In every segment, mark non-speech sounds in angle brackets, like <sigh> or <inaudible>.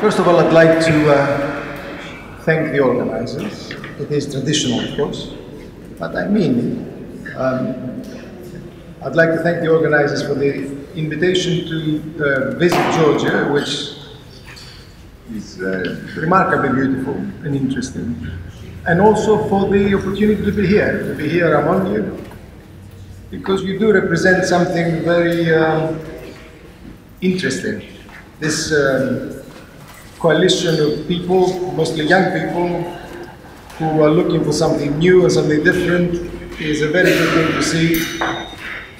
First of all, I'd like to uh, thank the organizers. It is traditional, of course, but I mean. Um, I'd like to thank the organizers for the invitation to uh, visit Georgia, which is uh, remarkably beautiful and interesting, and also for the opportunity to be here, to be here among you, because you do represent something very uh, interesting. This um, coalition of people, mostly young people, who are looking for something new and something different is a very good thing to see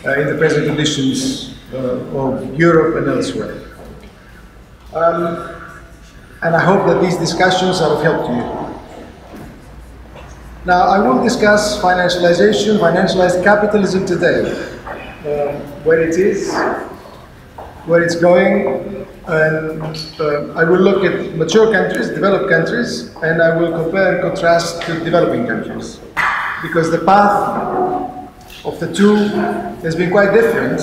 uh, in the present conditions uh, of Europe and elsewhere. Um, and I hope that these discussions are of help to you. Now, I will discuss financialization, financialized capitalism today, uh, where it is, where it's going, and uh, I will look at mature countries, developed countries, and I will compare and contrast to developing countries. Because the path of the two has been quite different.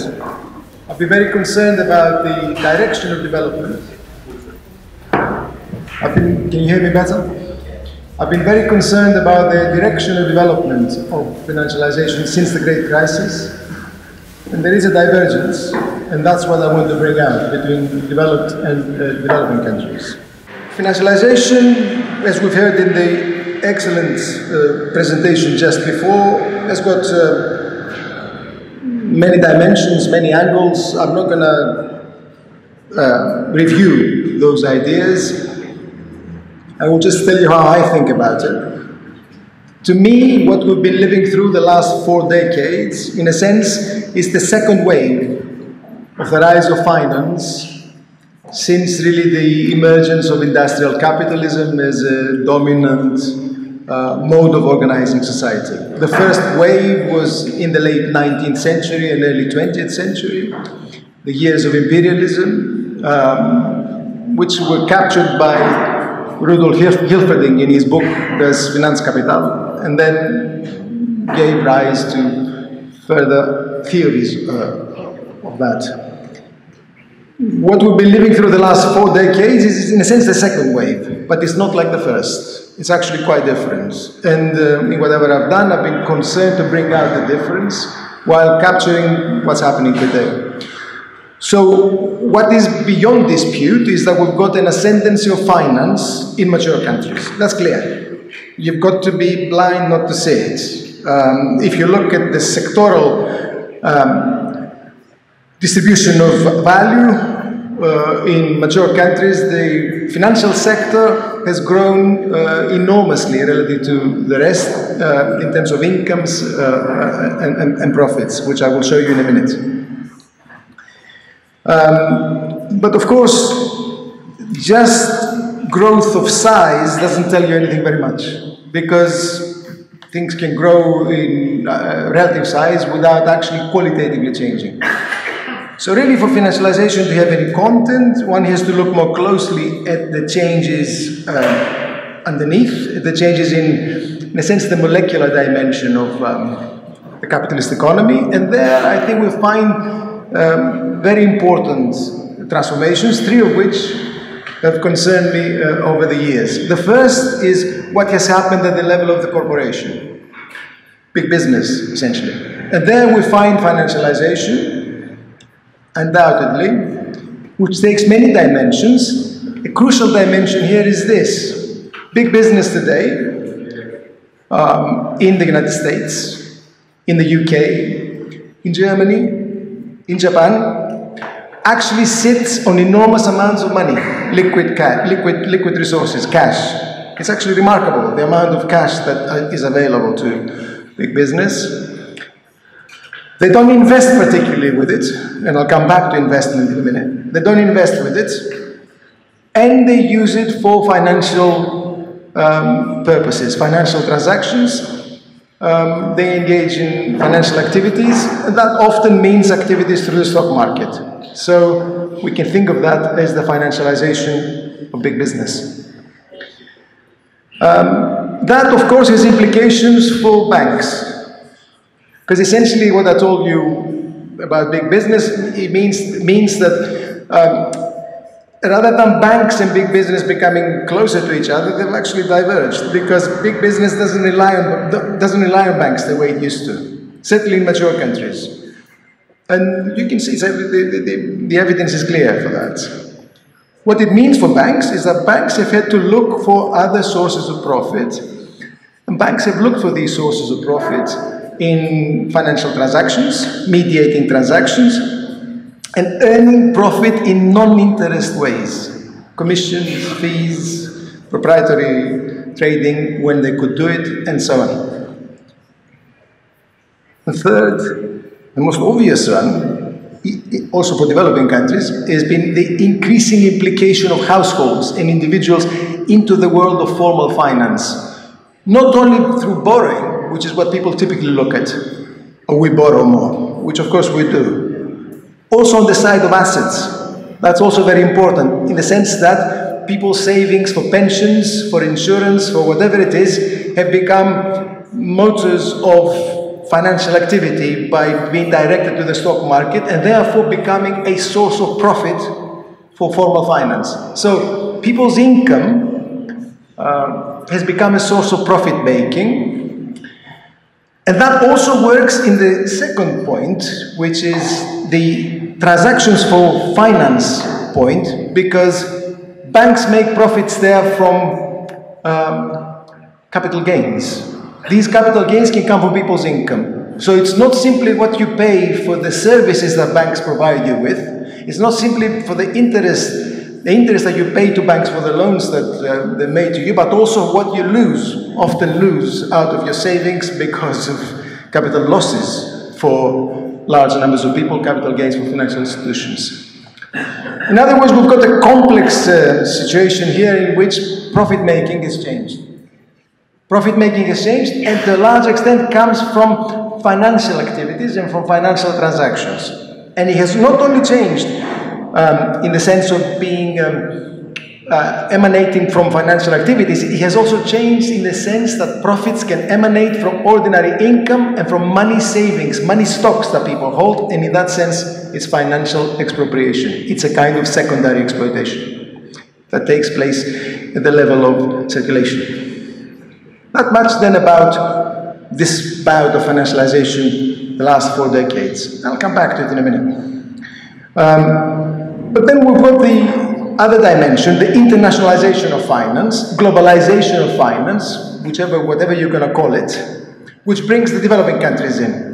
I've been very concerned about the direction of development. I've been, can you hear me better? I've been very concerned about the direction of development of financialization since the Great Crisis. And there is a divergence, and that's what I want to bring out between developed and uh, developing countries. Financialization, as we've heard in the excellent uh, presentation just before, has got uh, many dimensions, many angles. I'm not going to uh, review those ideas. I will just tell you how I think about it. To me, what we've been living through the last four decades, in a sense, is the second wave of the rise of finance since really the emergence of industrial capitalism as a dominant uh, mode of organizing society. The first wave was in the late 19th century and early 20th century, the years of imperialism, um, which were captured by Rudolf Hilferding in his book Das Finanzkapital, and then gave rise to further theories uh, of that. What we've been living through the last four decades is, in a sense, the second wave, but it's not like the first. It's actually quite different. And uh, in whatever I've done, I've been concerned to bring out the difference while capturing what's happening today. So, what is beyond dispute is that we've got an ascendancy of finance in mature countries. That's clear. You've got to be blind not to see it. Um, if you look at the sectoral um, distribution of value uh, in mature countries, the financial sector has grown uh, enormously relative to the rest uh, in terms of incomes uh, and, and, and profits, which I will show you in a minute. Um, but of course, just growth of size doesn't tell you anything very much because things can grow in uh, relative size without actually qualitatively changing. So really for financialization to have any content, one has to look more closely at the changes uh, underneath, the changes in, in a sense, the molecular dimension of um, the capitalist economy. And there I think we find um, very important transformations, three of which have concerned me uh, over the years. The first is what has happened at the level of the corporation, big business, essentially. And there we find financialization, undoubtedly, which takes many dimensions. A crucial dimension here is this big business today um, in the United States, in the UK, in Germany, in Japan actually sits on enormous amounts of money, liquid cash, liquid, liquid resources, cash. It's actually remarkable the amount of cash that uh, available to big business. They don't invest particularly with it, and I'll come back to investment in a minute. They don't invest with it, and they use it for financial um, purposes, financial transactions, um, they engage in financial activities, and that often means activities through the stock market. So we can think of that as the financialization of big business. Um, that, of course, has implications for banks. Because essentially, what I told you about big business, it means, means that um, rather than banks and big business becoming closer to each other, they've actually diverged because big business doesn't rely on, doesn't rely on banks the way it used to, certainly in mature countries. And you can see so the, the, the, the evidence is clear for that. What it means for banks is that banks have had to look for other sources of profit. And banks have looked for these sources of profit in financial transactions, mediating transactions, and earning profit in non interest ways commissions, fees, proprietary trading when they could do it, and so on. The third, the most obvious one, also for developing countries, has been the increasing implication of households and individuals into the world of formal finance. Not only through borrowing, which is what people typically look at, or we borrow more, which of course we do, also on the side of assets, that's also very important in the sense that people's savings for pensions, for insurance, for whatever it is, have become motors of financial activity by being directed to the stock market and therefore becoming a source of profit for formal finance. So people's income uh, has become a source of profit making. And that also works in the second point, which is the transactions for finance point because banks make profits there from um, capital gains. These capital gains can come from people's income. So it's not simply what you pay for the services that banks provide you with. It's not simply for the interest, the interest that you pay to banks for the loans that uh, they made to you, but also what you lose, often lose out of your savings because of capital losses for large numbers of people, capital gains for financial institutions. In other words, we've got a complex uh, situation here in which profit making has changed. Profit making has changed and to a large extent comes from financial activities and from financial transactions. And it has not only changed um, in the sense of being um, uh, emanating from financial activities, it has also changed in the sense that profits can emanate from ordinary income and from money savings, money stocks that people hold, and in that sense, it's financial expropriation. It's a kind of secondary exploitation that takes place at the level of circulation. Not much then about this bout of financialization the last four decades. I'll come back to it in a minute. Um, but then we've got the other dimension, the internationalization of finance, globalization of finance, whichever, whatever you're going to call it, which brings the developing countries in.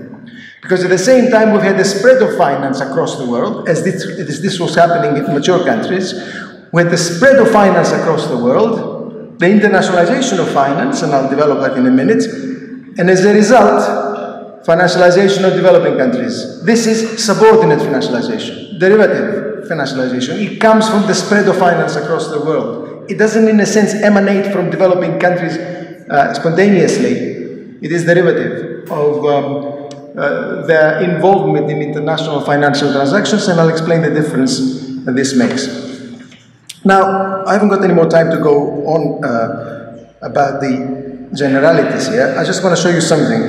Because at the same time, we've had the spread of finance across the world, as this, as this was happening in mature countries, with the spread of finance across the world, the internationalization of finance, and I'll develop that in a minute, and as a result, financialization of developing countries. This is subordinate financialization, derivative financialization. It comes from the spread of finance across the world. It doesn't, in a sense, emanate from developing countries uh, spontaneously. It is derivative of um, uh, their involvement in international financial transactions, and I'll explain the difference that this makes. Now, I haven't got any more time to go on uh, about the generalities here. I just want to show you something,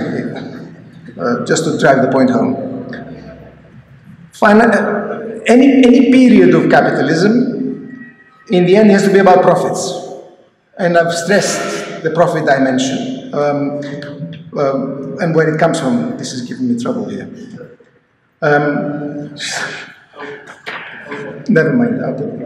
uh, just to drive the point home. Finan any, any period of capitalism, in the end, has to be about profits. And I've stressed the profit dimension. Um, um, and where it comes from, this is giving me trouble here. Um, never mind, I'll put it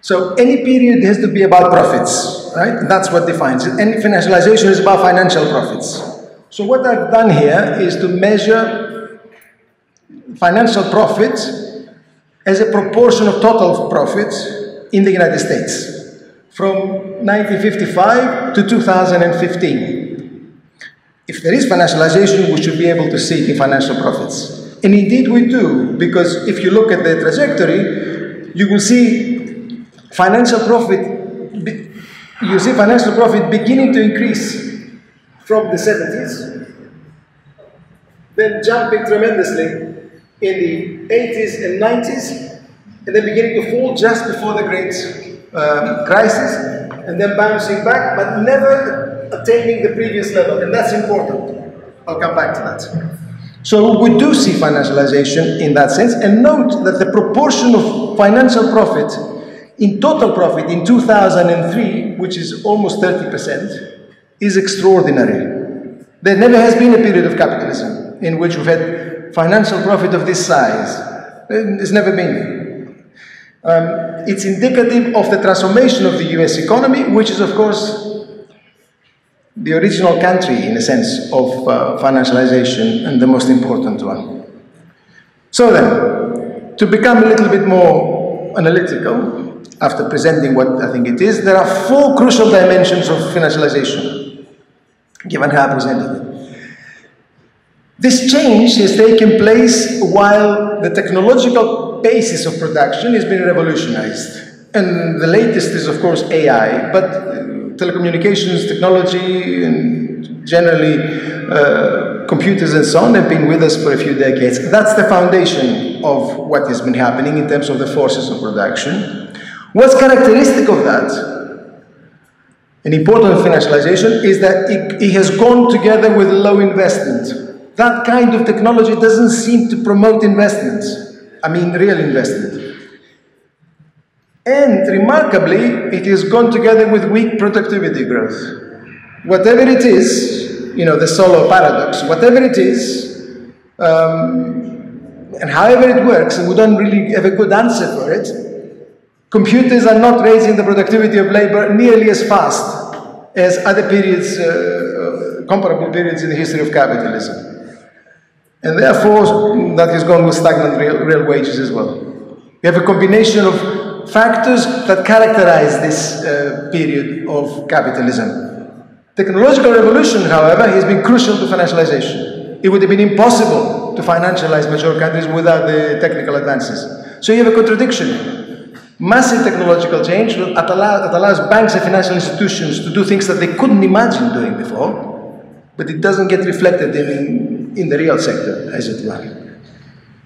So any period has to be about profits, right? That's what defines it. Any financialization is about financial profits. So what I've done here is to measure financial profits as a proportion of total profits in the United States from 1955 to 2015. If there is financialization, we should be able to see it in financial profits. And indeed we do, because if you look at the trajectory, you will see financial profit, you see financial profit beginning to increase from the 70s, then jumping tremendously in the 80s and 90s, and then beginning to fall just before the great um, crisis, and then bouncing back, but never attaining the previous level, and that's important. I'll come back to that. So we do see financialization in that sense, and note that the proportion of financial profit in total profit in 2003, which is almost 30%, is extraordinary. There never has been a period of capitalism in which we've had financial profit of this size. It's never been. Um, it's indicative of the transformation of the US economy, which is, of course, the original country, in a sense, of uh, financialization and the most important one. So then, to become a little bit more analytical, after presenting what I think it is, there are four crucial dimensions of financialization, given how I presented it. This change has taken place while the technological basis of production is being revolutionized. And the latest is, of course, AI, but telecommunications technology and generally uh, computers and so on have been with us for a few decades. That's the foundation of what has been happening in terms of the forces of production. What's characteristic of that? An important financialization is that it, it has gone together with low investment. That kind of technology doesn't seem to promote investment. I mean, real investment. And remarkably, it has gone together with weak productivity growth. Whatever it is, you know, the Solow paradox, whatever it is, um, and however it works, and we don't really have a good answer for it, computers are not raising the productivity of labor nearly as fast as other periods, uh, uh, comparable periods in the history of capitalism. And therefore, that has gone with stagnant real, real wages as well. We have a combination of factors that characterize this uh, period of capitalism. Technological revolution, however, has been crucial to financialization. It would have been impossible to financialize mature countries without the technical advances. So you have a contradiction. Massive technological change that, allow, that allows banks and financial institutions to do things that they couldn't imagine doing before, but it doesn't get reflected in, in the real sector, as it were.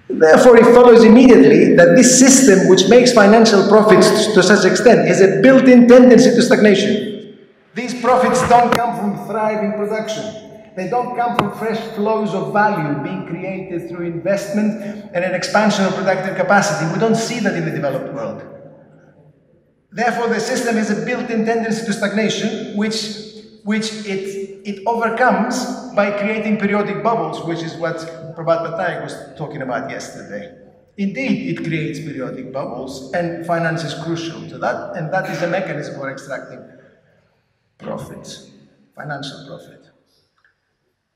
Therefore, it follows immediately that this system, which makes financial profits to such extent, has a built-in tendency to stagnation. These profits don't come from thriving production. They don't come from fresh flows of value being created through investment and an expansion of productive capacity. We don't see that in the developed world. Therefore, the system has a built-in tendency to stagnation, which which it, it overcomes by creating periodic bubbles, which is what Prabhat Patnaik was talking about yesterday. Indeed, it creates periodic bubbles, and finance is crucial to that, and that is a mechanism for extracting profits, financial profit.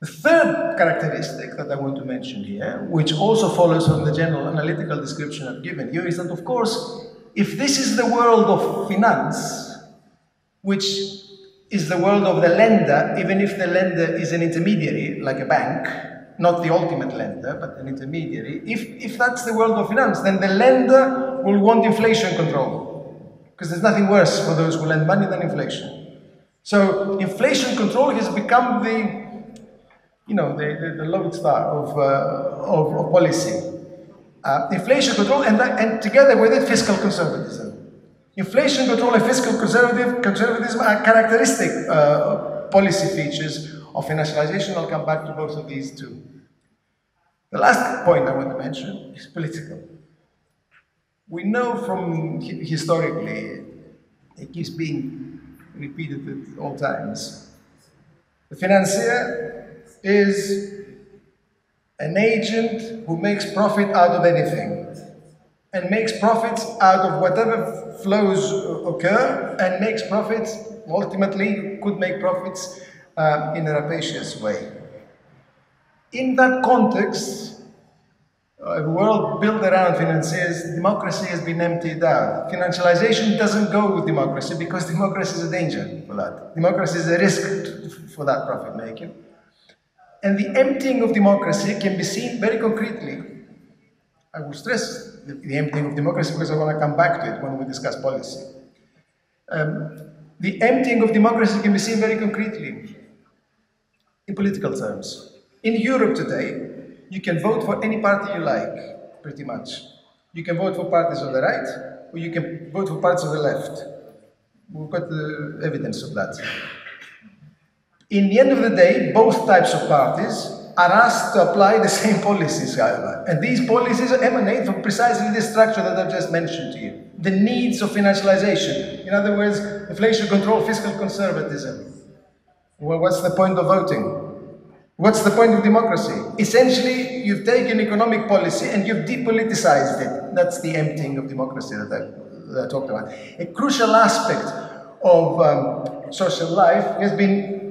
The third characteristic that I want to mention here, which also follows from the general analytical description I've given you, is that, of course, if this is the world of finance, which is the world of the lender, even if the lender is an intermediary, like a bank, not the ultimate lender, but an intermediary. If, if that's the world of finance, then the lender will want inflation control. Because there's nothing worse for those who lend money than inflation. So inflation control has become the, you know, the, the, the of, uh, of, of, policy. Uh, inflation control and, and together with it fiscal conservatism. Inflation control and fiscal conservative, conservatism are characteristic uh, policy features of financialization. I'll come back to both of these too. The last point I want to mention is political. We know from historically, it keeps being repeated at all times. The financier is an agent who makes profit out of anything and makes profits out of whatever flows occur and makes profits, ultimately could make profits uh, in a rapacious way. In that context, a world built around financiers, democracy has been emptied out. Financialization doesn't go with democracy because <laughs> democracy is a danger for that. Democracy is a risk for that profit making. And the emptying of democracy can be seen very concretely I will stress the, the emptying of democracy because I want to come back to it when we discuss policy. Um, the emptying of democracy can be seen very concretely in political terms. In Europe today, you can vote for any party you like, pretty much. You can vote for parties on the right, or you can vote for parties on the left. We've got the evidence of that. In the end of the day, both types of parties are asked to apply the same policies, however. And these policies emanate from precisely the structure that I've just mentioned to you. The needs of financialization. In other words, inflation control, fiscal conservatism. Well, what's the point of voting? What's the point of democracy? Essentially, you've taken economic policy and you've depoliticized it. That's the emptying of democracy that I, that I talked about. A crucial aspect of um, social life has been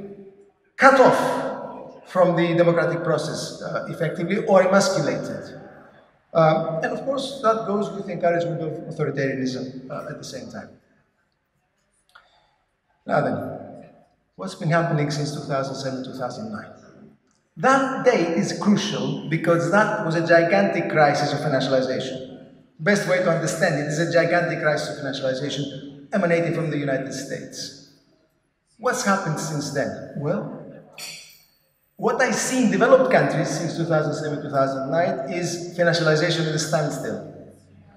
cut off from the democratic process uh, effectively or emasculated. Um, and of course, that goes with encouragement of authoritarianism uh, at the same time. Now then, what's been happening since 2007 2009? That date is crucial because that was a gigantic crisis of financialization. Best way to understand it is a gigantic crisis of financialization emanating from the United States. What's happened since then? Well, what I see in developed countries since 2007-2009 is financialization at a standstill.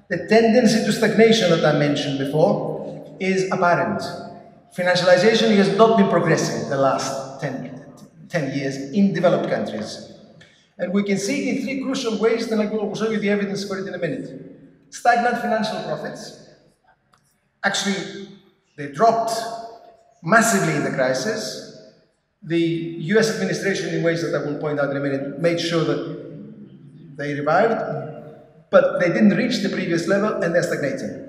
The tendency to stagnation that I mentioned before is apparent. Financialization has not been progressing the last 10, 10 years in developed countries. And we can see in three crucial ways, and I will show you the evidence for it in a minute. Stagnant financial profits. Actually, they dropped massively in the crisis. The US administration, in ways that I will point out in a minute, made sure that they revived, but they didn't reach the previous level and they're stagnating.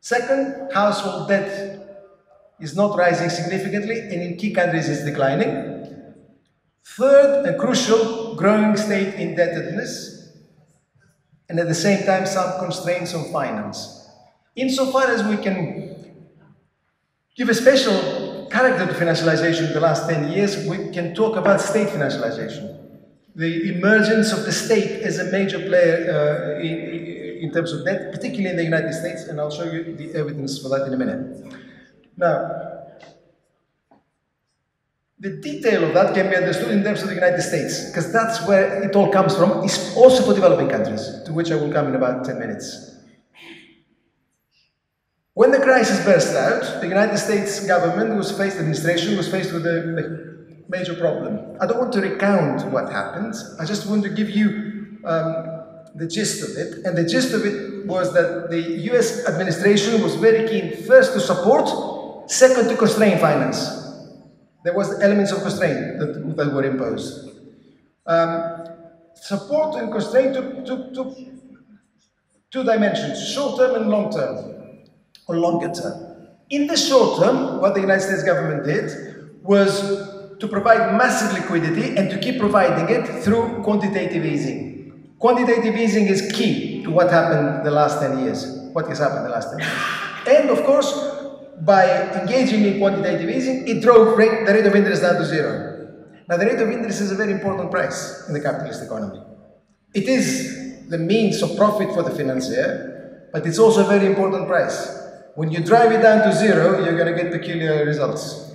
Second, household debt is not rising significantly and in key countries is declining. Third, and crucial, growing state indebtedness, and at the same time, some constraints on finance. Insofar as we can give a special character financialization in the last 10 years, we can talk about state financialization. The emergence of the state as a major player uh, in, in terms of debt, particularly in the United States, and I'll show you the evidence for that in a minute. Now, the detail of that can be understood in terms of the United States, because that's where it all comes from. It's also for developing countries, to which I will come in about 10 minutes. When the crisis burst out, the United States government was faced, administration was faced with a major problem. I don't want to recount what happened, I just want to give you um, the gist of it. And the gist of it was that the US administration was very keen, first to support, second to constrain finance there was elements of constraint that, that were imposed. Um, support and constraint took, took, took two dimensions, short term and long term, or longer term. In the short term, what the United States government did was to provide massive liquidity and to keep providing it through quantitative easing. Quantitative easing is key to what happened the last 10 years, what has happened the last 10 years. And of course, by engaging in quantitative easing, it drove rate, the rate of interest down to zero. Now, the rate of interest is a very important price in the capitalist economy. It is the means of profit for the financier, but it's also a very important price. When you drive it down to zero, you're going to get peculiar results,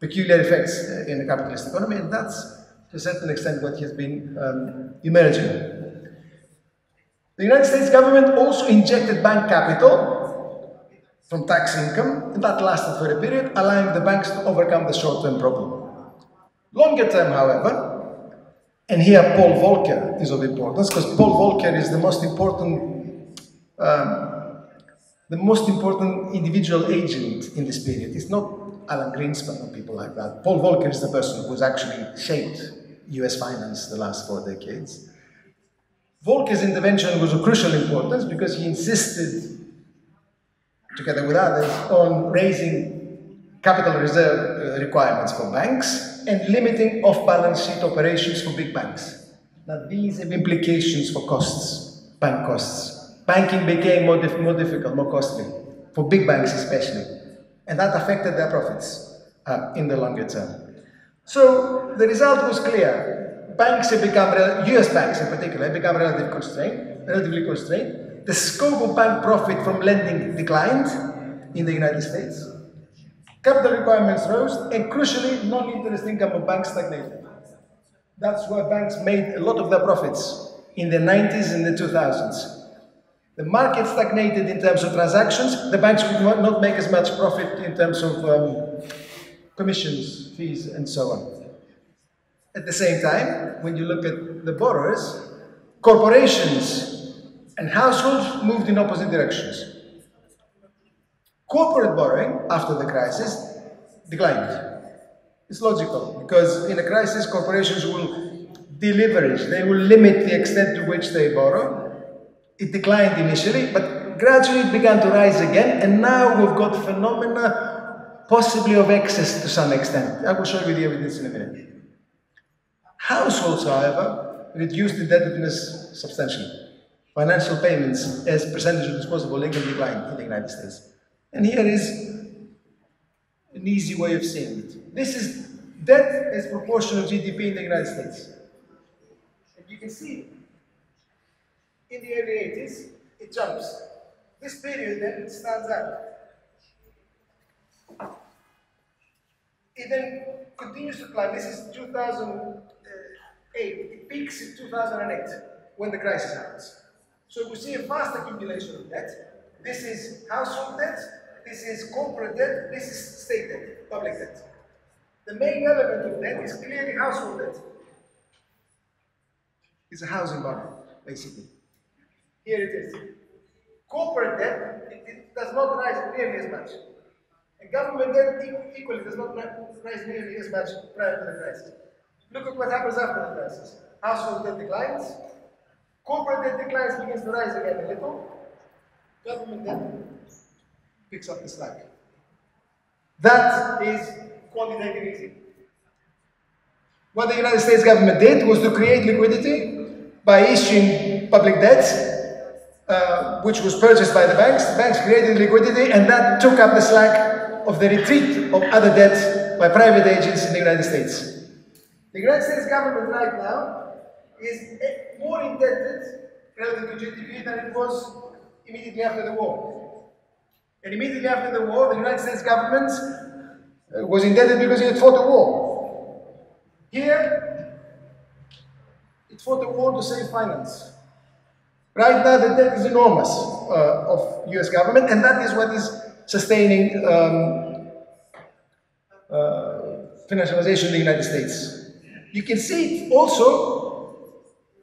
peculiar effects uh, in the capitalist economy, and that's to a certain extent what has been um, emerging. The United States government also injected bank capital from tax income, and that lasted for a period, allowing the banks to overcome the short-term problem. Longer term, however, and here Paul Volcker is of importance, because Paul Volcker is the most important um, the most important individual agent in this period. It's not Alan Greenspan or people like that. Paul Volcker is the person who's actually shaped US finance the last four decades. Volcker's intervention was of crucial importance because he insisted together with others, on raising capital reserve requirements for banks and limiting off-balance sheet operations for big banks. Now, these have implications for costs, bank costs. Banking became more, more difficult, more costly, for big banks especially. And that affected their profits uh, in the longer term. So the result was clear. Banks have become, US banks in particular, have become relatively constrained, relatively constrained, the scope of bank profit from lending declined in the United States. Capital requirements rose, and crucially, non-interest income of banks stagnated. That's where banks made a lot of their profits in the 90s and the 2000s. The market stagnated in terms of transactions. The banks could not make as much profit in terms of um, commissions, fees, and so on. At the same time, when you look at the borrowers, corporations and households moved in opposite directions. Corporate borrowing after the crisis declined. It's logical because in a crisis, corporations will deleverage, they will limit the extent to which they borrow. It declined initially, but gradually it began to rise again, and now we've got phenomena possibly of excess to some extent. I will show you the evidence in a minute. Households, however, reduced indebtedness substantially. Financial payments as percentage of disposable income declined in the United States. And here is an easy way of seeing it. This is debt as proportion of GDP in the United States. And you can see in the early 80s, it jumps. This period then stands out. It then continues to climb. This is 2008. It peaks in 2008 when the crisis happens. So we see a fast accumulation of debt. This is household debt, this is corporate debt, this is state debt, public debt. The main element of debt is clearly household debt. It's a housing bubble, basically. Here it is. Corporate debt, it, it does not rise nearly as much. And government debt equally does not rise nearly as much prior to the crisis. Look at what happens after the crisis. Household debt declines, corporate debt declines, begins to rise again a little, government debt picks up the slack. That is quantitative easing. What the United States government did was to create liquidity by issuing public debt, uh, which was purchased by the banks. The banks created liquidity, and that took up the slack of the retreat of other debt by private agents in the United States. The United States government right now is more indebted relative to GDP than it was immediately after the war. And immediately after the war, the United States government uh, was indebted because it fought a war. Here, it fought a war to save finance. Right now, the debt is enormous uh, of US government, and that is what is sustaining um, uh, financialization in the United States. You can see it also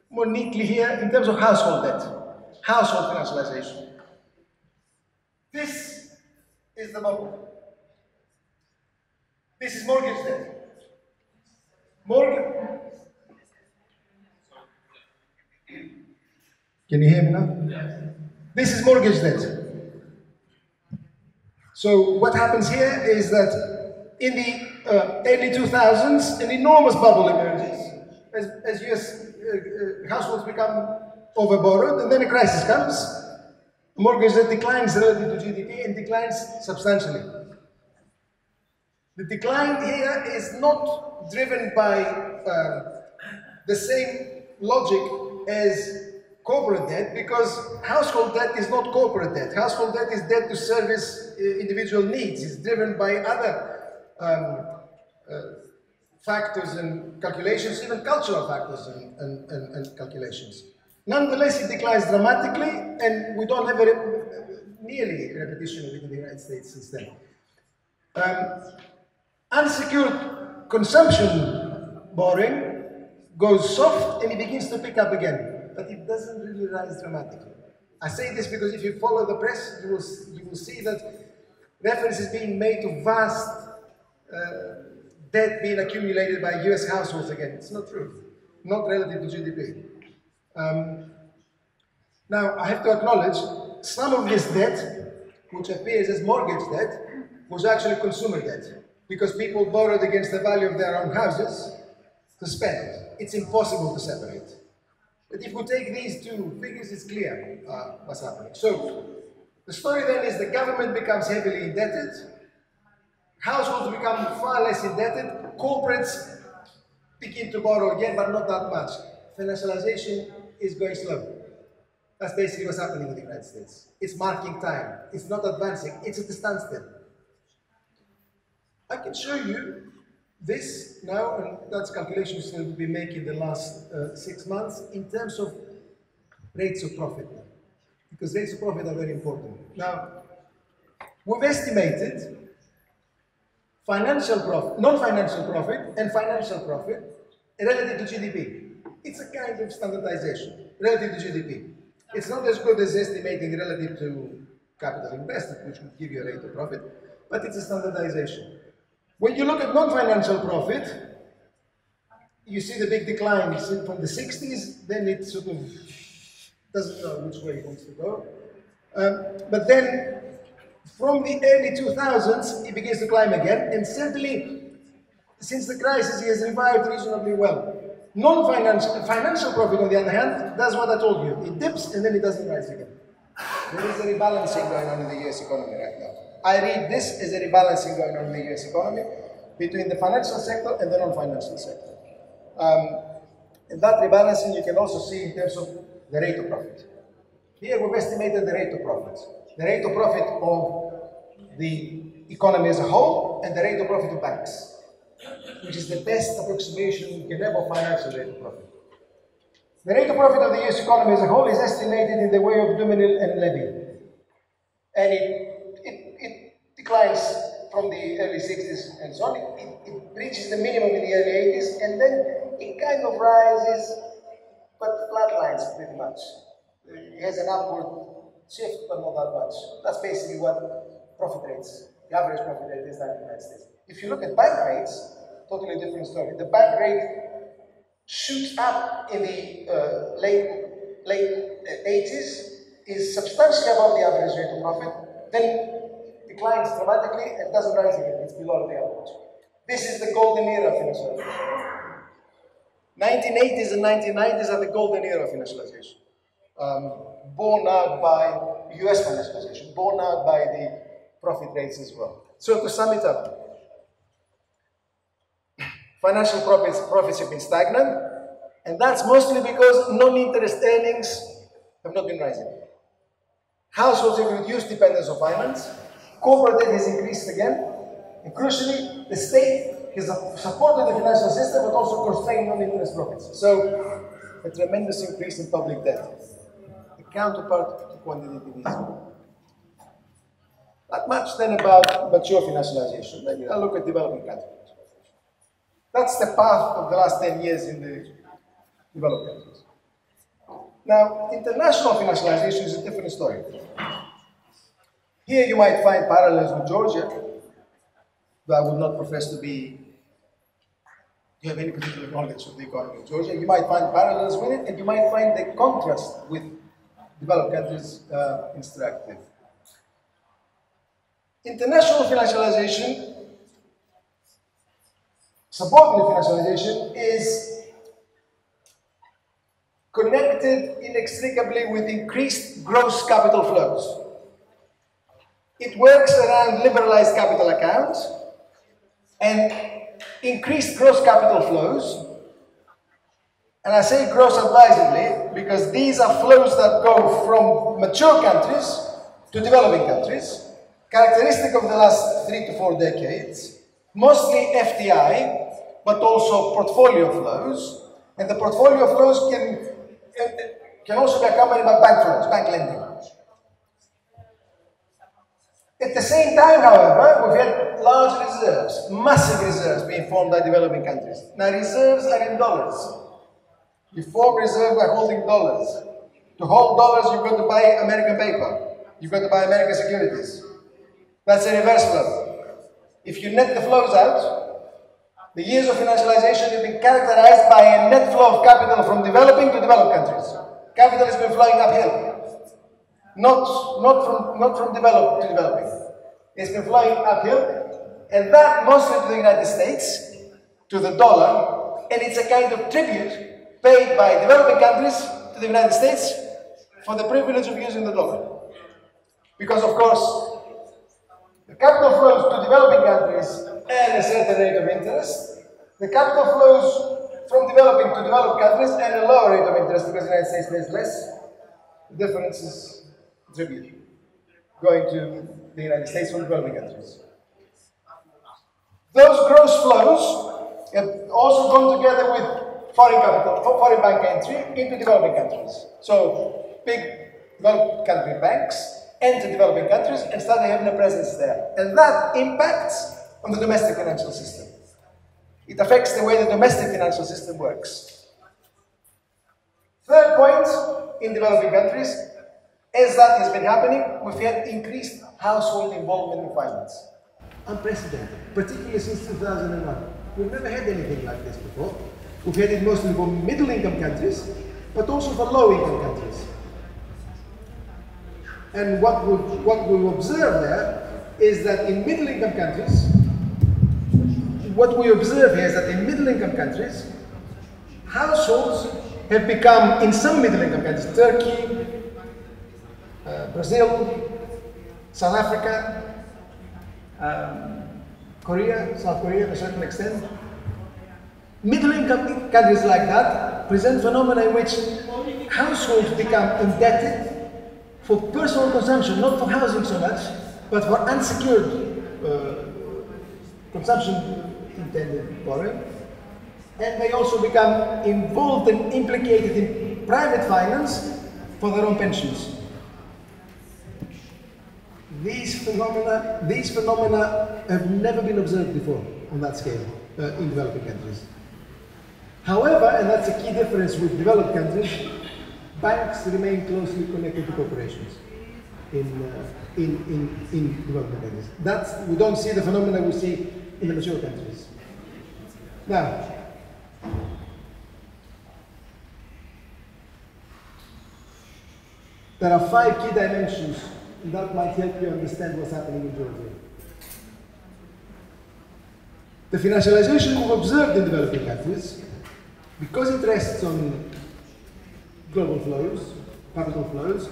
more neatly here in terms of household debt, household financialization. This is the bubble. This is mortgage debt. Mortgage. Can you hear me now? Yes. This is mortgage debt. So what happens here is that in the uh, early 2000s, an enormous bubble emerges as, as US uh, uh, households become overborrowed, and then a crisis comes. Mortgage debt declines relative to GDP and declines substantially. The decline here is not driven by uh, the same logic as corporate debt because household debt is not corporate debt. Household debt is debt to service uh, individual needs. It's driven by other um, uh, factors and calculations, even cultural factors and, and, and, and, calculations. Nonetheless, it declines dramatically, and we don't have a, nearly a repetition of it in the United States since then. Um, unsecured consumption borrowing goes soft and it begins to pick up again, but it doesn't really rise dramatically. I say this because if you follow the press, you will, you will see that reference is being made to vast uh, debt being accumulated by US households again. It's not true, not relative to GDP. Um, now, I have to acknowledge some of this debt, which appears as mortgage debt, was actually consumer debt because people borrowed against the value of their own houses to spend. It's impossible to separate. But if we take these two figures, it's clear uh, what's happening. So, the story then is the government becomes heavily indebted, Households become far less indebted. Corporates begin to borrow again, but not that much. Financialization is going slow. That's basically what's happening in the United States. It's marking time. It's not advancing. It's at a standstill. I can show you this now, and that's calculations that we've been making the last uh, six months in terms of rates of profit. Because rates of profit are very important. Now, we've estimated financial profit, non-financial profit and financial profit relative to GDP. It's a kind of standardization, relative to GDP. It's not as good as estimating relative to capital invested, which would give you a rate of profit, but it's a standardization. When you look at non-financial profit, you see the big decline from the 60s, then it sort of doesn't know which way it wants to go. Um, but then from the early 2000s, it begins to climb again, and certainly since the crisis, he has revived reasonably well. Non-financial financial profit, on the other hand, does what I told you. It dips and then it doesn't rise again. There is a rebalancing going on in the US economy right now. I read this as a rebalancing going on in the US economy between the financial sector and the non-financial sector. Um, and that rebalancing you can also see in terms of the rate of profit. Here we've estimated the rate of profit. The rate of profit of the economy as a whole and the rate of profit of banks, which is the best approximation you can have of financial rate of profit. The rate of profit of the US economy as a whole is estimated in the way of Dumenil and Levy. And it, it from the early 60s and so on. It, it, reaches the minimum in the early 80s and then it kind of rises, but flatlines pretty much. It has an upward shift, but not that much. That's basically what profit rates, the average profit rate is that in the United States. If you look at bank rates, totally different story. The bank rate shoots up in the uh, late late 80s, is substantially above the average rate of profit, then declines dramatically and doesn't rise again. It's below the average. This is the golden era of financialization. 1980s and 1990s are the golden era of financialization. Um, borne out by US financialization, borne out by the profit rates as well. So to sum it up, Financial profits, profits have been stagnant, and that's mostly because non-interest earnings have not been rising. Households have reduced dependence on finance, corporate debt has increased again, and crucially, the state has supported the financial system but also constrained non-interest profits. So, a tremendous increase in public debt, the counterpart to quantitative easing. Not much then about mature financialization. Maybe look at developing countries. That's the path of the last 10 years in the developed countries. Now, international financialization is a different story. Here you might find parallels with Georgia, I would not profess to be, you have any particular knowledge of the economy of Georgia. You might find parallels with it, and you might find the contrast with developed countries uh, instructive. International financialization subordinate financialization is connected inextricably with increased gross capital flows. It works around liberalized capital accounts and increased gross capital flows. And I say gross advisedly because these are flows that go from mature countries to developing countries, characteristic of the last three to four decades, mostly FDI, but also portfolio flows. And the portfolio flows can, can also be accompanied by bank flows, bank lending. At the same time, however, we've had large reserves, massive reserves being formed by developing countries. Now, reserves are in dollars. You form reserves by holding dollars. To hold dollars, you've got to buy American paper. You've got to buy American securities. That's a reverse flow. If you net the flows out, the years of financialization have been characterized by a net flow of capital from developing to developed countries. Capital has been flowing uphill, not, not, from, not from developed to developing. It's been flowing uphill, and that mostly to the United States, to the dollar, and it's a kind of tribute paid by developing countries to the United States for the privilege of using the dollar. Because, of course, the capital flows to developing countries and a certain rate of interest. The capital flows from developing to developed countries and a lower rate of interest because the United States pays less. The difference is tribute going to the United States from developing countries. Those gross flows have also gone together with foreign capital, foreign bank entry into developing countries. So big developed country banks enter developing countries and start having a presence there. And that impacts on the domestic financial system. It affects the way the domestic financial system works. Third point in developing countries, as that has been happening, we've had increased household involvement in finance. Unprecedented, particularly since 2001. We've never had anything like this before. We've had it mostly for middle income countries, but also for low income countries. And what we, what we observe there is that in middle income countries, what we observe here is that in middle income countries, households have become, in some middle income countries, Turkey, uh, Brazil, South Africa, um, Korea, South Korea to a certain extent, middle income countries like that present phenomena in which households become indebted for personal consumption, not for housing so much, but for unsecured uh, consumption intended borrowing. And they also become involved and implicated in private finance for their own pensions. These phenomena, these phenomena have never been observed before on that scale uh, in developing countries. However, and that's a key difference with developed countries, banks remain closely connected to corporations in, uh, in, in, in developing countries. That's, we don't see the phenomena we see in the mature countries. Now, there are five key dimensions that might help you understand what's happening in Georgia. The financialization we've observed in developing countries, because it rests on global flows, capital flows,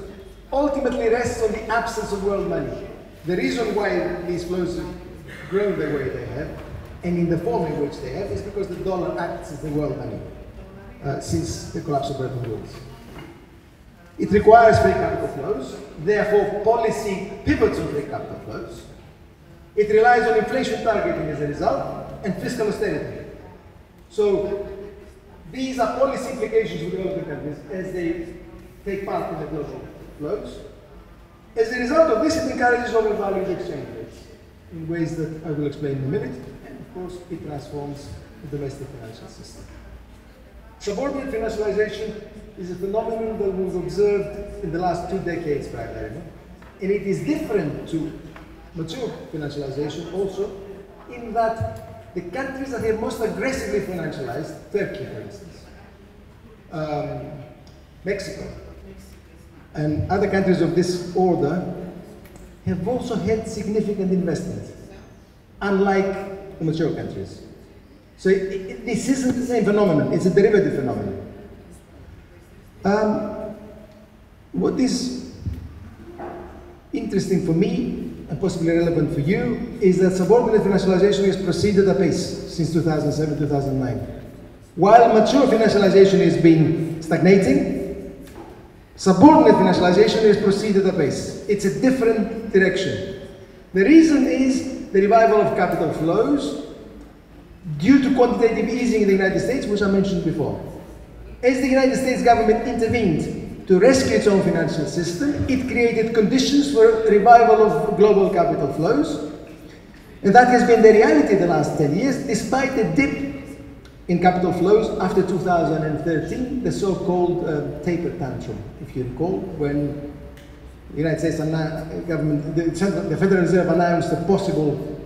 ultimately rests on the absence of world money. The reason why these flows have grown the way they have, and in the form in which they have, is because the dollar acts as the world money uh, since the collapse of Bretton Woods. It requires free capital flows, therefore policy pivots on free capital flows. It relies on inflation targeting as a result, and fiscal austerity. So these are policy implications for developing countries as they take part in the global flows. As a result of this, it encourages overvalued exchange rates in ways that I will explain in a minute, and of course, it transforms the domestic financial system. Subordinate financialization is a phenomenon that we've observed in the last two decades primarily, and it is different to mature financialization also in that the countries that have most aggressively financialized, Turkey for instance, um, Mexico, and other countries of this order have also had significant investment, unlike the mature countries. So it, it, this isn't the same phenomenon, it's a derivative phenomenon. Um, what is interesting for me and possibly relevant for you is that subordinate financialization has proceeded apace since 2007-2009. While mature financialization has been stagnating, Subordinate financialization has proceeded apace. It's a different direction. The reason is the revival of capital flows due to quantitative easing in the United States, which I mentioned before. As the United States government intervened to rescue its own financial system, it created conditions for revival of global capital flows. And that has been the reality the last 10 years, despite the dip in capital flows after 2013, the so-called uh, taper tantrum, if you recall, when the United States government, the, the Federal Reserve announced a possible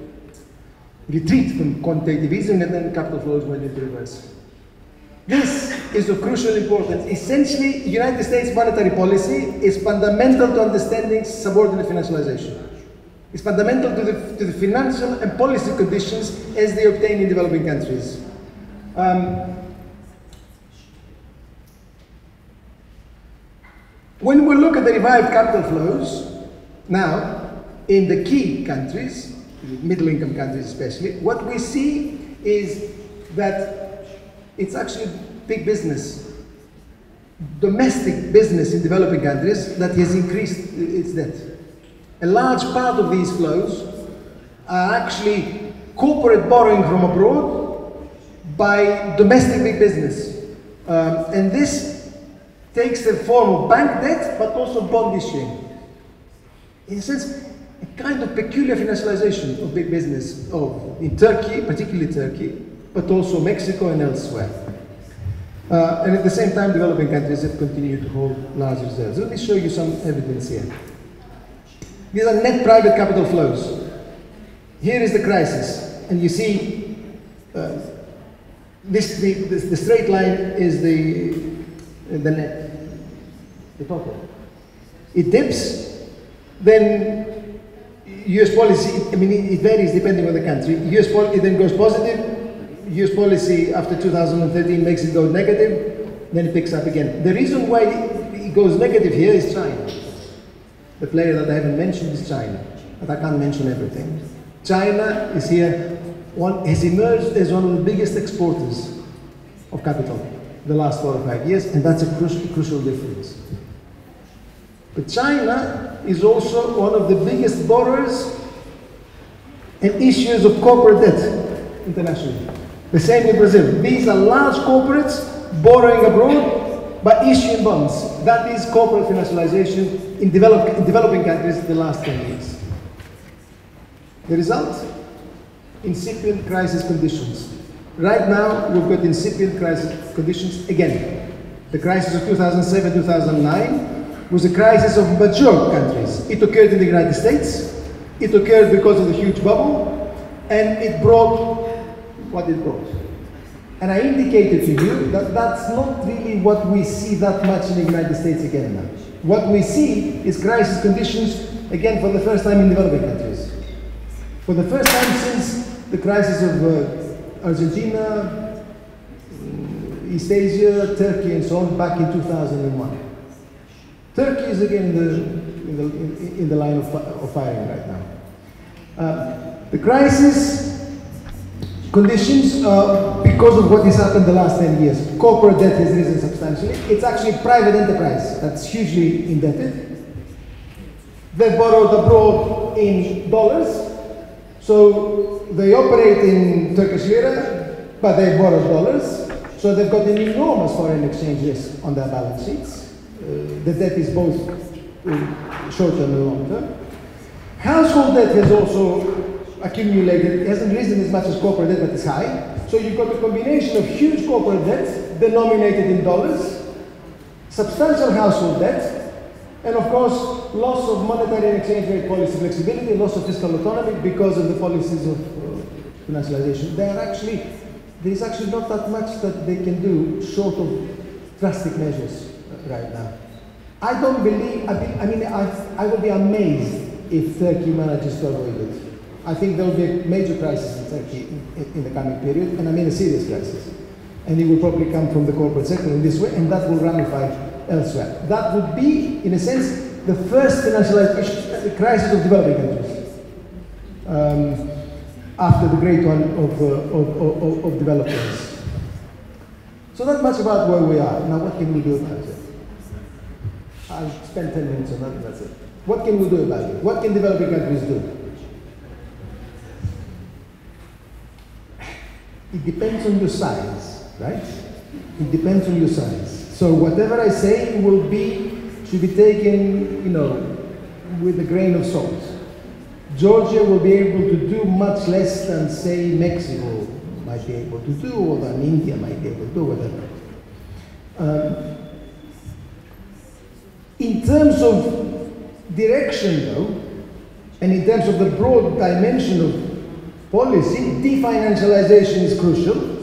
retreat from quantitative easing and then capital flows went into reverse. This is of crucial importance. Essentially, United States monetary policy is fundamental to understanding subordinate financialization. It's fundamental to the, to the financial and policy conditions as they obtain in developing countries. Um, when we look at the revived capital flows, now, in the key countries, middle income countries especially, what we see is that it's actually big business, domestic business in developing countries that has increased its debt. A large part of these flows are actually corporate borrowing from abroad by domestic big business. Um, and this takes the form of bank debt, but also bond issuing. In a sense, kind of peculiar financialization of big business of, in Turkey, particularly Turkey, but also Mexico and elsewhere. Uh, and at the same time, developing countries have continued to hold large reserves. Let me show you some evidence here. These are net private capital flows. Here is the crisis, and you see uh, this, the, this, the straight line is the, the net, the total. It dips, then US policy, I mean, it varies depending on the country. US policy then goes positive, US policy after 2013 makes it go negative, then it picks up again. The reason why it goes negative here is China. The player that I haven't mentioned is China, but I can't mention everything. China is here, one, has emerged as one of the biggest exporters of capital the last four or five years, and that's a crucial, crucial difference. But China is also one of the biggest borrowers and issuers of corporate debt internationally. The same with Brazil. These are large corporates borrowing abroad by issuing bonds. That is corporate financialization in, develop, in developing countries in the last 10 years. The result? Incipient crisis conditions. Right now, we've got incipient crisis conditions again. The crisis of 2007 2009 was a crisis of mature countries. It occurred in the United States, it occurred because of the huge bubble, and it brought what it brought. And I indicated to you that that's not really what we see that much in the United States again now. What we see is crisis conditions, again, for the first time in developing countries. For the first time since the crisis of uh, Argentina, East Asia, Turkey, and so on, back in 2001. Turkey is again in the, in the, in the line of, of firing right now. Uh, the crisis Conditions uh, because of what has happened the last 10 years. Corporate debt has risen substantially. It's actually private enterprise that's hugely indebted. They borrowed abroad in dollars. So they operate in Turkish lira, but they borrow dollars. So they've got an enormous foreign exchange risk on their balance sheets. Uh, the debt is both short term and long term. Household debt has also accumulated, it hasn't risen as much as corporate debt, but it's high. So you've got a combination of huge corporate debt denominated in dollars, substantial household debt, and of course, loss of monetary and exchange rate policy flexibility, loss of fiscal autonomy because of the policies of uh, financialization. They are actually, there is actually not that much that they can do short of drastic measures right now. I don't believe, I, be, I mean, I, I will be amazed if Turkey manages to avoid it. I think there will be a major crisis in Turkey in, in, the coming period, and I mean a serious crisis. And it will probably come from the corporate sector in this way, and that will ramify elsewhere. That would be, in a sense, the first financialized crisis of developing countries um, after the great one of, uh, of, of, of developers. So not much about where we are. Now, what can we do about it? I'll spend 10 minutes on that, that's it. What can we do about it? What can developing countries do? It depends on your size, right? It depends on your size. So whatever I say will be, should be taken, you know, with a grain of salt. Georgia will be able to do much less than, say, Mexico might be able to do, or than India might be able to do, whatever. Um, in terms of direction, though, and in terms of the broad dimension of policy, definancialization is crucial.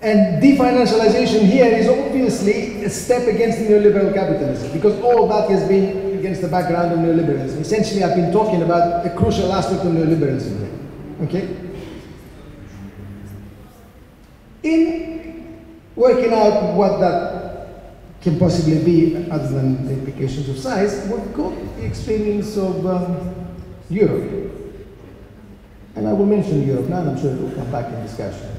And definancialization here is obviously a step against neoliberal capitalism because all that has been against the background of neoliberalism. Essentially, I've been talking about a crucial aspect of neoliberalism. Okay? In working out what that can possibly be, other than the implications of size, we've got the experience of um, Europe. And I will mention Europe now, and I'm sure it will come back in discussion.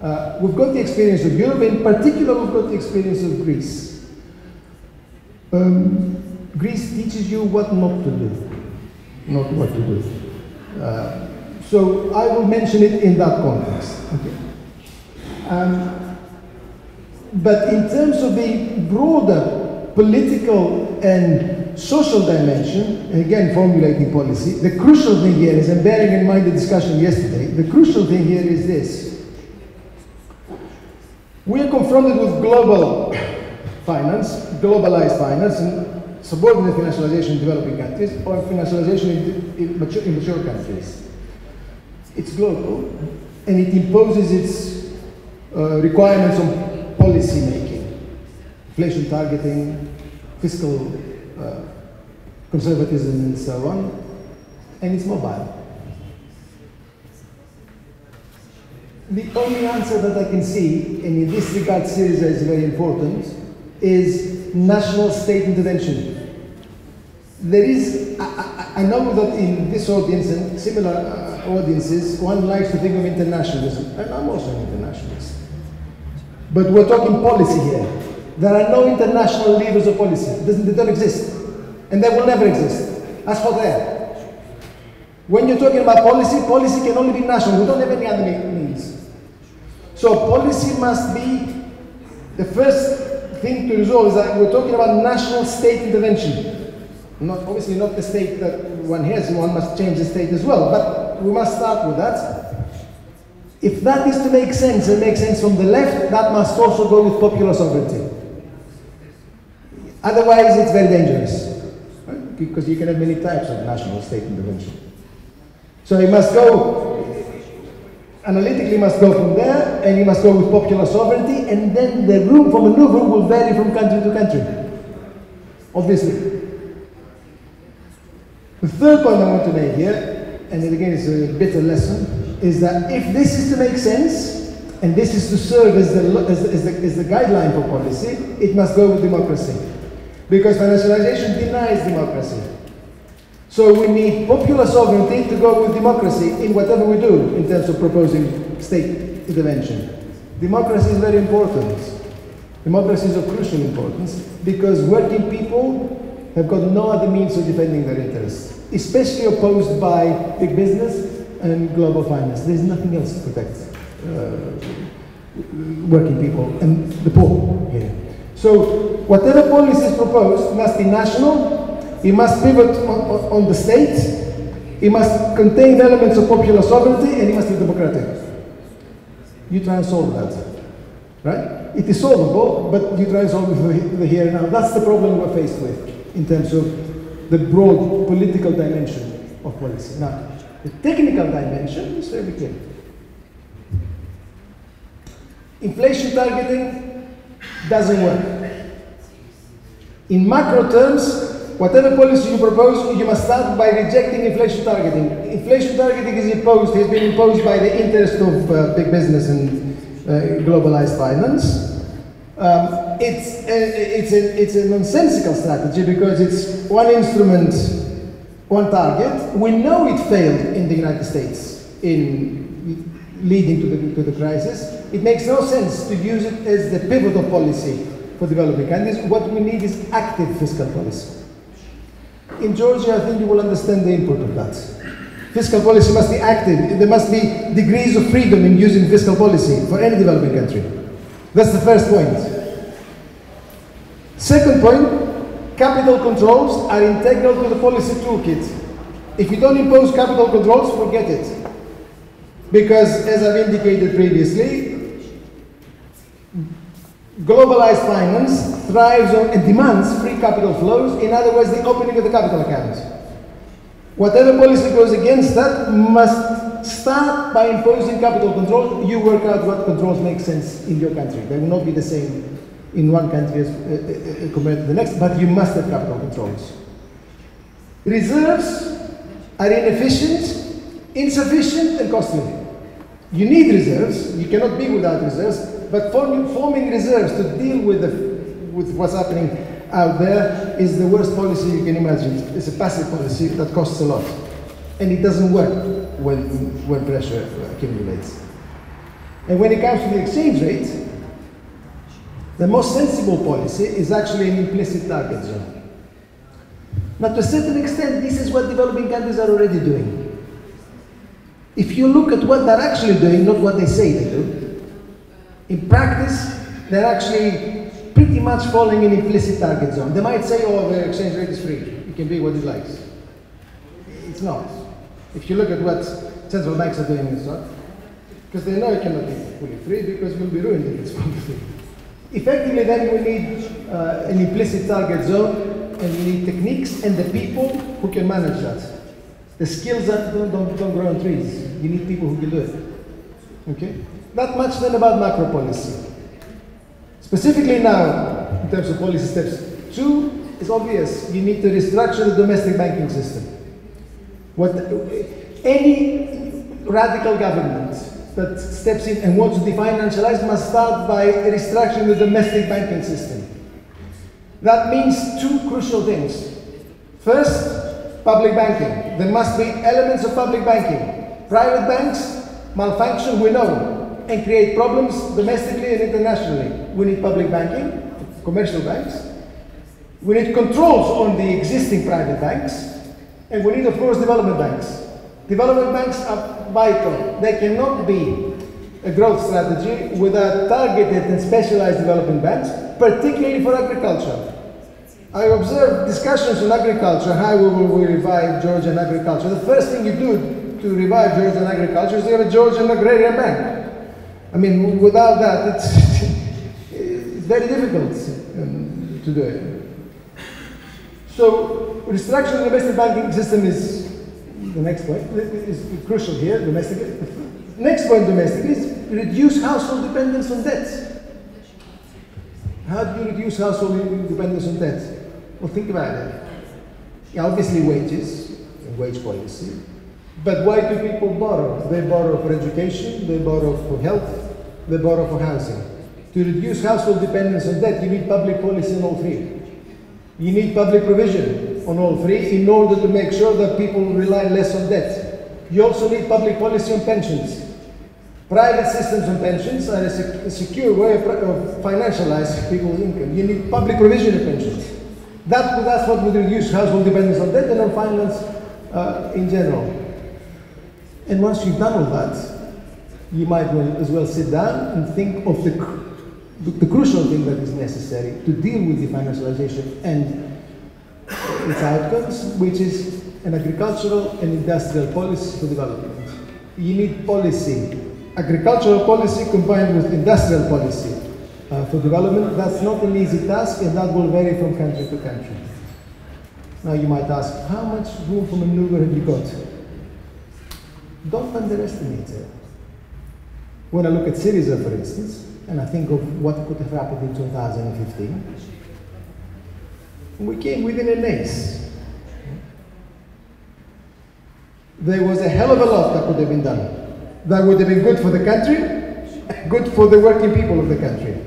Uh, we've got the experience of Europe, in particular, we've got the experience of Greece. Um, Greece teaches you what not to do, not what to do. Uh, so I will mention it in that context. Okay. Um, but in terms of the broader political and social dimension, again formulating policy, the crucial thing here is, and bearing in mind the discussion yesterday, the crucial thing here is this. We are confronted with global <coughs> finance, globalized finance, and subordinate financialization in developing countries or financialization in, in, mature, in mature countries. It's global and it imposes its uh, requirements on policy making, inflation targeting, fiscal uh, conservatism, and so on, and it's mobile. The only answer that I can see, and in this regard Syriza is very important, is national state intervention. There is, I, I, know that in this audience and similar uh, audiences, one likes to think of internationalism, and I'm also an internationalist. But we're talking policy here. There are no international levers of policy. They don't exist. And they will never exist. As for there. When you're talking about policy, policy can only be national. We don't have any other means. So policy must be the first thing to resolve is that we're talking about national state intervention. Not obviously not the state that one has, one must change the state as well, but we must start with that. If that is to make sense and make sense from the left, that must also go with popular sovereignty. Otherwise, it's very dangerous, right? because you can have many types of national state intervention. So he must go, analytically must go from there, and he must go with popular sovereignty, and then the room for maneuver will vary from country to country. Obviously. The third point I want to make here, and it again it's a bitter lesson, is that if this is to make sense, and this is to serve as the, as as the, as the guideline for policy, it must go with democracy. Because financialization denies democracy. So we need popular sovereignty to go with democracy in whatever we do in terms of proposing state intervention. Democracy is very important. Democracy is of crucial importance because working people have got no other means of defending their interests, especially opposed by big business and global finance. There's nothing else to protect uh, working people and the poor here. So whatever policy is proposed must be national it must pivot on, on, the state. it must contain elements of popular sovereignty and it must be democratic. You try and solve that. Right? It is solvable, but you try and solve it the here and now. That's the problem we're faced with in terms of the broad political dimension of policy. Now, the technical dimension is very clear. Inflation targeting doesn't work. In macro terms, Whatever policy you propose, you must start by rejecting inflation targeting. Inflation targeting is imposed, has been imposed by the interest of uh, big business and uh, globalized finance. Um, it's, a, it's, a, it's a nonsensical strategy because it's one instrument, one target. We know it failed in the United States in leading to the, to the crisis. It makes no sense to use it as the pivotal policy for developing countries. What we need is active fiscal policy in Georgia, I think you will understand the import of that. Fiscal policy must be active. There must be degrees of freedom in using fiscal policy for any developing country. That's the first point. Second point, capital controls are integral to the policy toolkit. If you don't impose capital controls, forget it. Because, as I've indicated previously, Globalized finance thrives on and demands free capital flows, in other words, the opening of the capital account. Whatever policy goes against that must start by imposing capital controls. You work out what controls make sense in your country. They will not be the same in one country as, uh, uh, compared to the next, but you must have capital controls. Reserves are inefficient, insufficient, and costly. You need reserves. You cannot be without reserves. But forming, forming reserves to deal with, the, with what's happening out there is the worst policy you can imagine. It's a passive policy that costs a lot. And it doesn't work when, when pressure accumulates. And when it comes to the exchange rate, the most sensible policy is actually an implicit target zone. Now, to a certain extent, this is what developing countries are already doing. If you look at what they're actually doing, not what they say they do, in practice, they're actually pretty much falling in implicit target zone. They might say, oh, the exchange rate is free. It can be what it likes. It's not. If you look at what central banks are doing, it's not. because they know it cannot be fully free because we'll be ruined if it's fully free. Effectively, then we need uh, an implicit target zone and we need techniques and the people who can manage that. The skills that don't, don't, don't grow on trees. You need people who can do it. Okay? Not much then about macro policy. Specifically now, in terms of policy steps, two is obvious. You need to restructure the domestic banking system. What any radical government that steps in and wants to definancialize must start by restructuring the domestic banking system. That means two crucial things. First, public banking. There must be elements of public banking. Private banks malfunction, we know, and create problems domestically and internationally. We need public banking, commercial banks. We need controls on the existing private banks. And we need, of course, development banks. Development banks are vital. They cannot be a growth strategy without targeted and specialized development banks, particularly for agriculture. I observed discussions on agriculture, how will we revive Georgian agriculture. The first thing you do to revive Georgian agriculture is to have a Georgian agrarian bank. I mean, without that, it's, it's very difficult um, to do it. So, restructuring the domestic banking system is the next point, is crucial here, domestic. Next point domestic is reduce household dependence on debt. How do you reduce household dependence on debt? Well, think about it. Yeah, obviously wages and wage policy. But why do people borrow? They borrow for education, they borrow for health, they borrow for housing. To reduce household dependence on debt, you need public policy in all three. You need public provision on all three in order to make sure that people rely less on debt. You also need public policy on pensions. Private systems on pensions are a, sec a secure way of, financializing people's income. You need public provision of pensions. That, that's what would reduce household dependence on debt and on finance uh, in general. And once you've done all that, you might as well sit down and think of the the, crucial thing that is necessary to deal with the financialization and its outcomes, which is an agricultural and industrial policy for development. You need policy, agricultural policy combined with industrial policy uh, for development. That's not an easy task and that will vary from country to country. Now you might ask, how much room for maneuver have you got? Don't underestimate it. When I look at Syriza, for instance, and I think of what could have happened in 2015, we came within an ace. There was a hell of a lot that could have been done. That would have been good for the country, good for the working people of the country.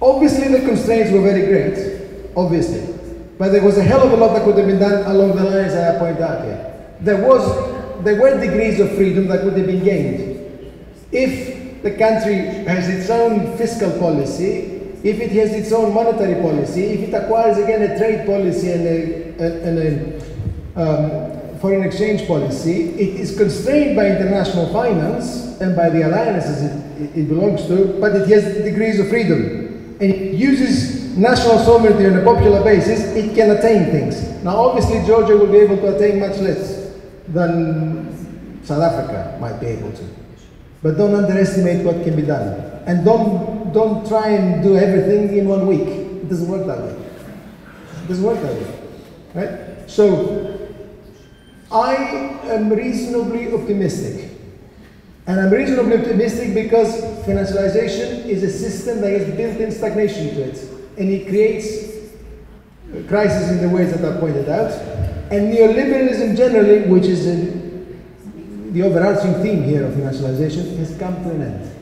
Obviously, the constraints were very great, obviously. But there was a hell of a lot that could have been done along the lines I point out here. There, was, there were degrees of freedom that could have been gained. If the country has its own fiscal policy, if it has its own monetary policy, if it acquires again a trade policy and a, and a um, foreign exchange policy, it is constrained by international finance and by the alliances it, it belongs to, but it has degrees of freedom. And it uses national sovereignty on a popular basis, it can attain things. Now, obviously, Georgia will be able to attain much less than South Africa might be able to. But don't underestimate what can be done. And don't, don't try and do everything in one week. It doesn't work that way. It doesn't work that way. Right? So, I am reasonably optimistic. And I'm reasonably optimistic because financialization is a system that has built-in stagnation to it. And it creates crises in the ways that I pointed out. And neoliberalism generally, which is a the overarching theme here of nationalization has come to an end.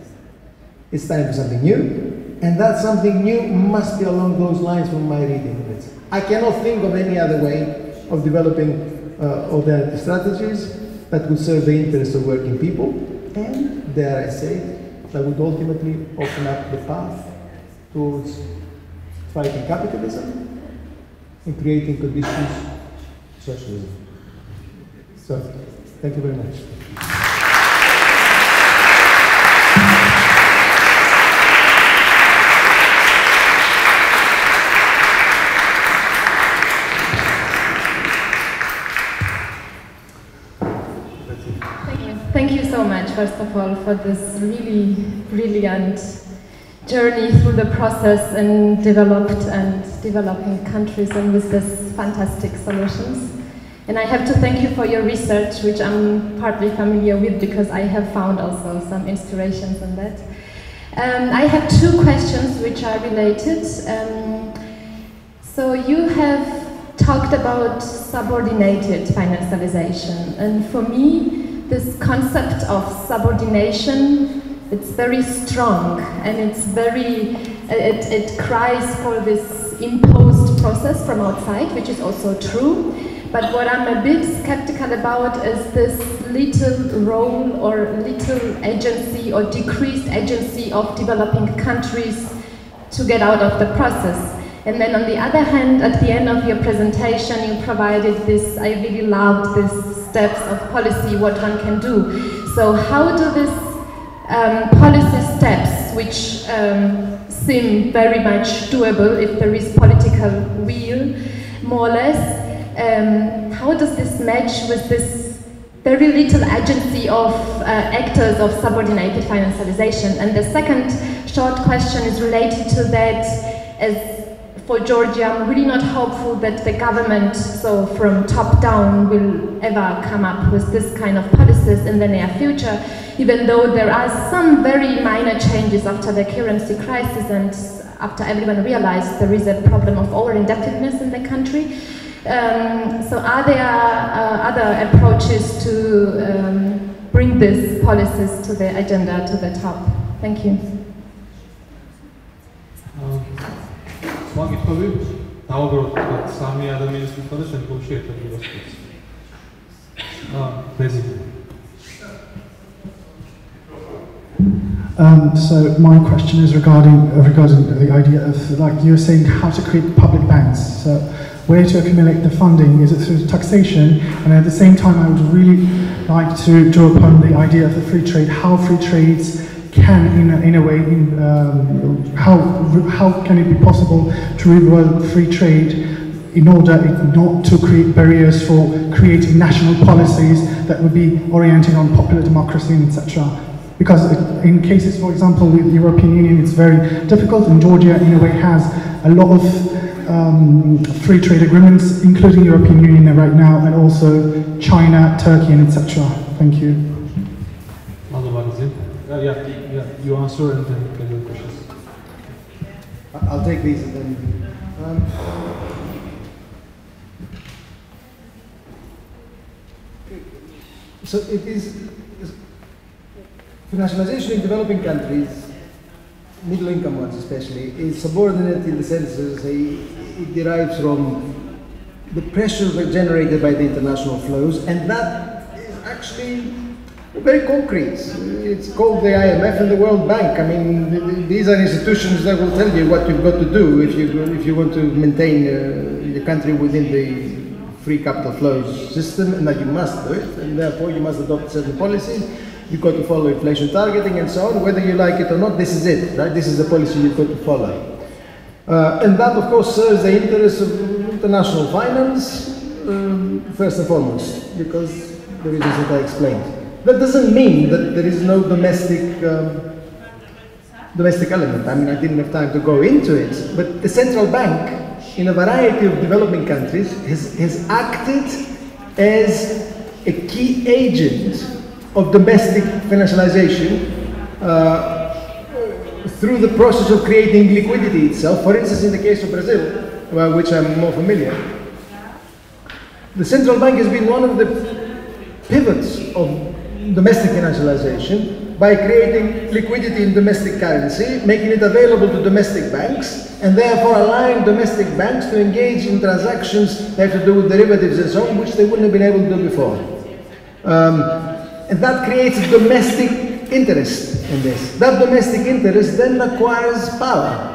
It's time for something new, and that something new must be along those lines from my reading of it. I cannot think of any other way of developing uh, alternative strategies that would serve the interests of working people, and, dare I say, that would ultimately open up the path towards fighting capitalism and creating conditions for socialism. So, thank you very much. Thank you so much first of all, for this really brilliant journey through the process in developed and developing countries and with these fantastic solutions. And I have to thank you for your research, which I'm partly familiar with because I have found also some inspirations in that. Um, I have two questions which are related. Um, so you have talked about subordinated financialization, and for me, this concept of subordination it's very strong and it's very it, it cries for this imposed process from outside which is also true but what I'm a bit skeptical about is this little role or little agency or decreased agency of developing countries to get out of the process. And then on the other hand, at the end of your presentation, you provided this, I really loved this steps of policy, what one can do. So how do these um, policy steps, which um, seem very much doable if there is political will, more or less, um, how does this match with this very little agency of uh, actors of subordinated financialization? And the second short question is related to that as for Georgia, I'm really not hopeful that the government, so from top down, will ever come up with this kind of policies in the near future, even though there are some very minor changes after the currency crisis and after everyone realized there is a problem of over indebtedness in the country. Um, so are there uh, other approaches to um, bring these policies to the agenda, to the top? Thank you. მაგითხოვი დავაგროთ სამი ადამიანის მიხედვა და შემდგომში ერთად ვიდასწრებთ. აა, ბეზი. Um, so my question is regarding regarding the idea of like you were saying how to create public banks. So where to accumulate the funding? Is it through taxation? And at the same time, I would really like to draw upon the idea of the free trade, how free trades can, in a, in a way, in, um, how, how can it be possible to revolve free trade in order not to create barriers for creating national policies that would be oriented on popular democracy, etc. Because in cases, for example, with the European Union, it's very difficult, and Georgia, in a way, has a lot of um, free trade agreements, including European Union right now, and also China, Turkey, and etc. Thank you. Another Uh, yeah, yeah, you answer and then get the questions. I'll take these and then. Um, so it is financialization in developing countries middle income ones especially, is subordinate in the sense that it derives from the pressures generated by the international flows, and that is actually very concrete. It's called the IMF and the World Bank. I mean, these are institutions that will tell you what you've got to do if you if you want to maintain uh, the country within the free capital flows system, and that you must do it, and therefore you must adopt certain policies you've got to follow inflation targeting and so on. Whether you like it or not, this is it, right? This is the policy you've got to follow. Uh, and that, of course, serves the interests of international finance, um, first and foremost, because the reasons that I explained. That doesn't mean that there is no domestic um, domestic element. I mean, I didn't have time to go into it, but the central bank in a variety of developing countries has, has acted as a key agent of domestic financialization uh, through the process of creating liquidity itself. For instance, in the case of Brazil, uh, which I'm more familiar, the central bank has been one of the pivots of domestic financialization by creating liquidity in domestic currency, making it available to domestic banks, and therefore allowing domestic banks to engage in transactions that have to do with derivatives and so on, which they wouldn't have been able to do before. Um, and that creates domestic interest in this. That domestic interest then acquires power.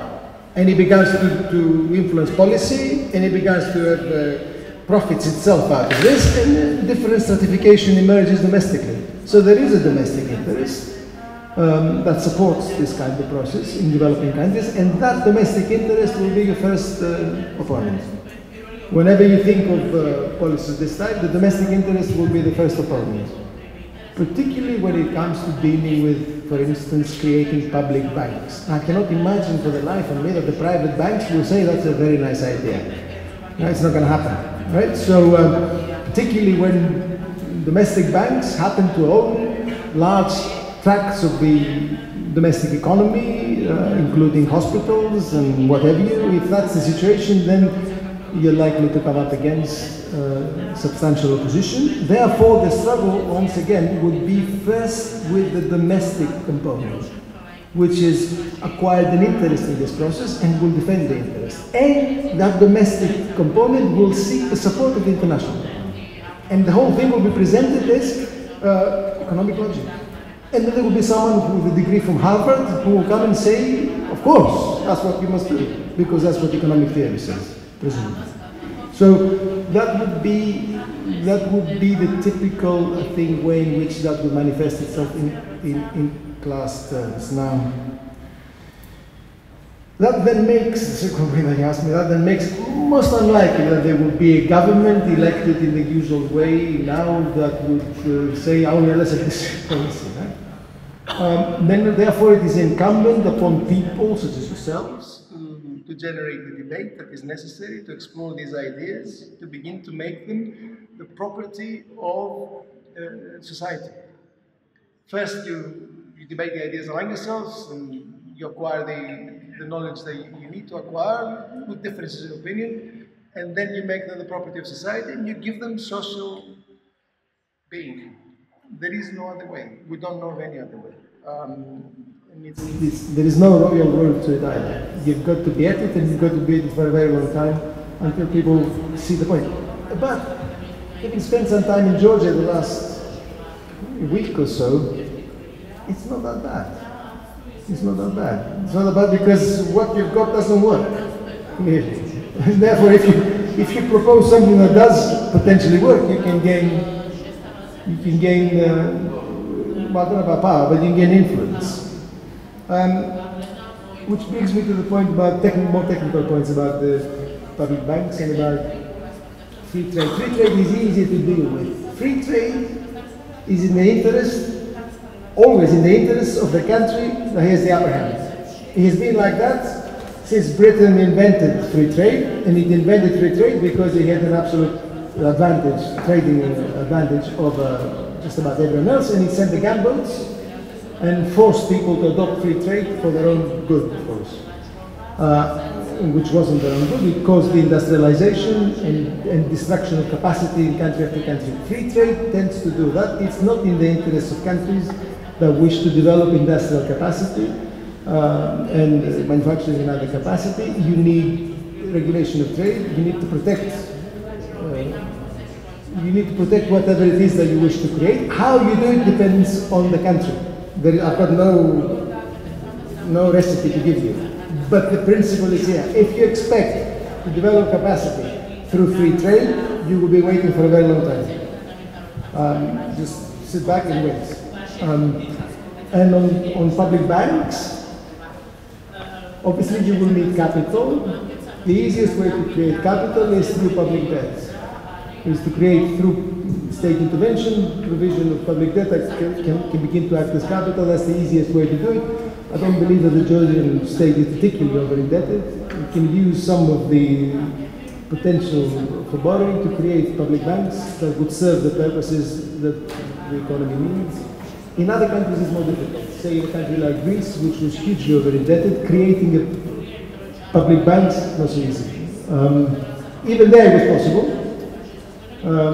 And it begins to, to influence policy, and it begins to have uh, profits itself out of this, and different stratification emerges domestically. So there is a domestic interest um, that supports this kind of process in developing countries, and that domestic interest will be the first uh, opponent. Whenever you think of uh, policies this type, the domestic interest will be the first opponent. Particularly when it comes to dealing with, for instance, creating public banks. I cannot imagine for the life of me that the private banks will say that's a very nice idea. No, it's not going to happen, right? So, um, particularly when domestic banks happen to own large tracts of the domestic economy, uh, including hospitals and what have you, if that's the situation, then you're likely to come up against uh, substantial opposition. Therefore, the struggle, once again, would be first with the domestic component, which is acquired an interest in this process and will defend the interest. And that domestic component will seek the support of the international. And the whole thing will be presented as uh, economic logic. And then there will be someone with a degree from Harvard who will come and say, of course, that's what you must do, because that's what economic theory says, So that would be that would be the typical I think way in which that would manifest itself in, in, in class terms. Now that then makes, <laughs> you asked me, that then makes most unlikely that there would be a government elected in the usual way now that would uh, say, yeah, let's have this policy. Um, then therefore it is incumbent upon people such as yourselves to generate the debate that is necessary to explore these ideas, to begin to make them the property of uh, society. First you, you debate the ideas among yourselves and you acquire the the knowledge that you need to acquire with differences of opinion, and then you make them the property of society and you give them social being. There is no other way. We don't know of any other way. Um, there is no royal rule to it either. You've got to be at it and you've got to be at it for a very long time until people see the point. But having spent some time in Georgia the last week or so, it's not that bad. It's not that bad. It's not that bad because what you've got doesn't work. And <laughs> therefore, if you, if you propose something that does potentially work, you can gain, you can gain, uh, well, I don't know about power, but you can gain influence. Um, which brings me to the point about more technical points about the public banks and about free trade. Free trade is easy to deal with. Free trade is in the interest always in the interest of the country that has the upper hand. It has been like that since Britain invented free trade, and it invented free trade because it had an absolute advantage, trading advantage over just about everyone else, and it sent the gunboats and forced people to adopt free trade for their own good, of course. Uh, which wasn't their own good, it caused the industrialization and, and destruction of capacity in country after country. Free trade tends to do that. It's not in the interest of countries that wish to develop industrial capacity uh, and uh, manufacturing in other capacity. You need regulation of trade. You need to protect. Uh, you need to protect whatever it is that you wish to create. How you do it depends on the country. There, I've got no no recipe to give you, but the principle is here. If you expect to develop capacity through free trade, you will be waiting for a very long time. Um, just sit back and wait. Um, and on, on public banks, obviously you will need capital. The easiest way to create capital is through public debt. Is to create through state intervention, provision of public debt can, can, can begin to act as capital. That's the easiest way to do it. I don't believe that the Georgian state is particularly over indebted. We can use some of the potential for borrowing to create public banks that would serve the purposes that the economy needs. In other countries, it's more difficult. Say a country like Greece, which was hugely over indebted, creating a public banks not so easy. Um, even there, it was possible. Um,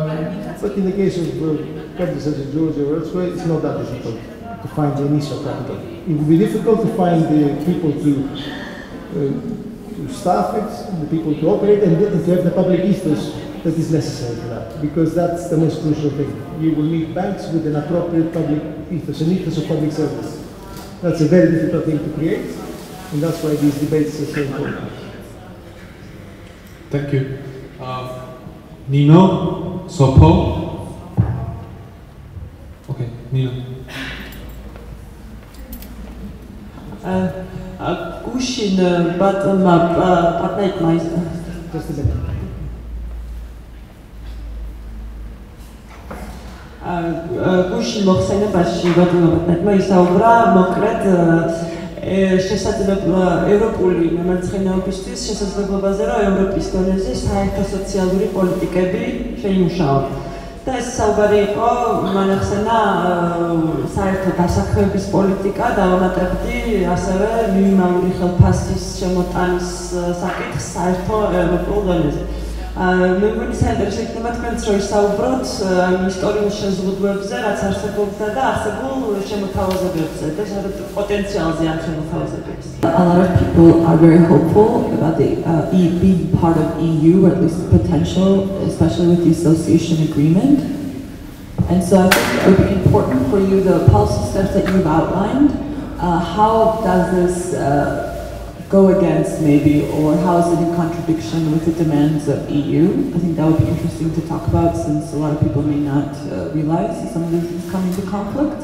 but in the case of uh, countries such as Georgia or elsewhere, it's not that difficult to find the initial capital. It would be difficult to find the people to, uh, to staff it, the people to operate, and to have the public ethos that is necessary for that, because that's the most crucial thing. You will need banks with an appropriate public ethos, an ethos of public service. That's a very difficult thing to create, and that's why these debates are so important. Thank you. Uh, ნინო სოფო. ოკეი ნინო. ა გუშინ ბატონმა პარტნერმა ის გუშინ მოხსენებაში ბატონმა პარტნერმა ისაუბრა მოკლედ შესაძლებლობა ევროპული მემარცხენეობისთვის შესაძლებლობაზე რომ ევროპის დონეზე საერთო სოციალური პოლიტიკები შეიმუშაოს. და ეს საუბარი იყო მანახსენა საერთო დასაქმების პოლიტიკა დავამატებდი ასევე მინიმალური ხელფასის შემოტანის საკითხს საერთო ევროპულ დონეზე. მე მგონი საინტერესო იქნება თქვენც რომ ისაუბროთ ისტორიულ შეზღუდვებზე, რაც არსებობდა და არსებულ შემოთავაზებებზე და საერთოდ პოტენციალზე ამ შემოთავაზებებზე. A lot of people are very hopeful about the uh, e being part of EU, or at least the potential, especially with the association agreement. And so I think it would be important for you, the policy steps that you've outlined, uh, how does this uh, go against maybe, or how is it in contradiction with the demands of EU? I think that would be interesting to talk about since a lot of people may not uh, realize some of this is coming to conflict.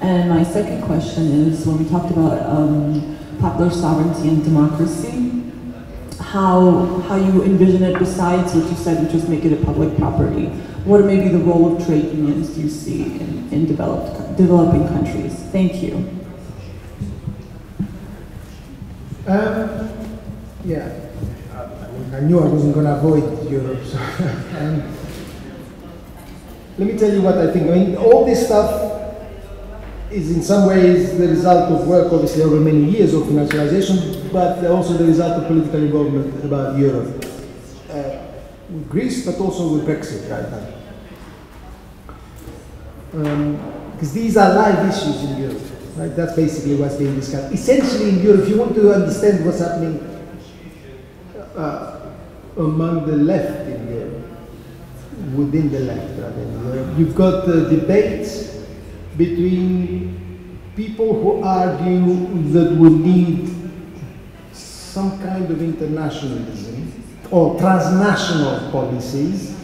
And my second question is, when we talked about um, popular sovereignty and democracy, how, how you envision it besides what you said, which is make it a public property? What maybe the role of trade unions do you see in, in developed, developing countries? Thank you. Um, yeah, I knew I wasn't going to avoid Europe. So <laughs> um, let me tell you what I think. I mean, all this stuff is in some ways the result of work, obviously, over many years of financialization, but also the result of political involvement about Europe. Uh, with Greece, but also with Brexit right now. Because um, these are live issues in Europe. Right? That's basically what's being discussed. Essentially, in Europe, if you want to understand what's happening uh, among the left in Europe, within the left, rather, you've got the debates between people who argue that we need some kind of internationalism or transnational policies,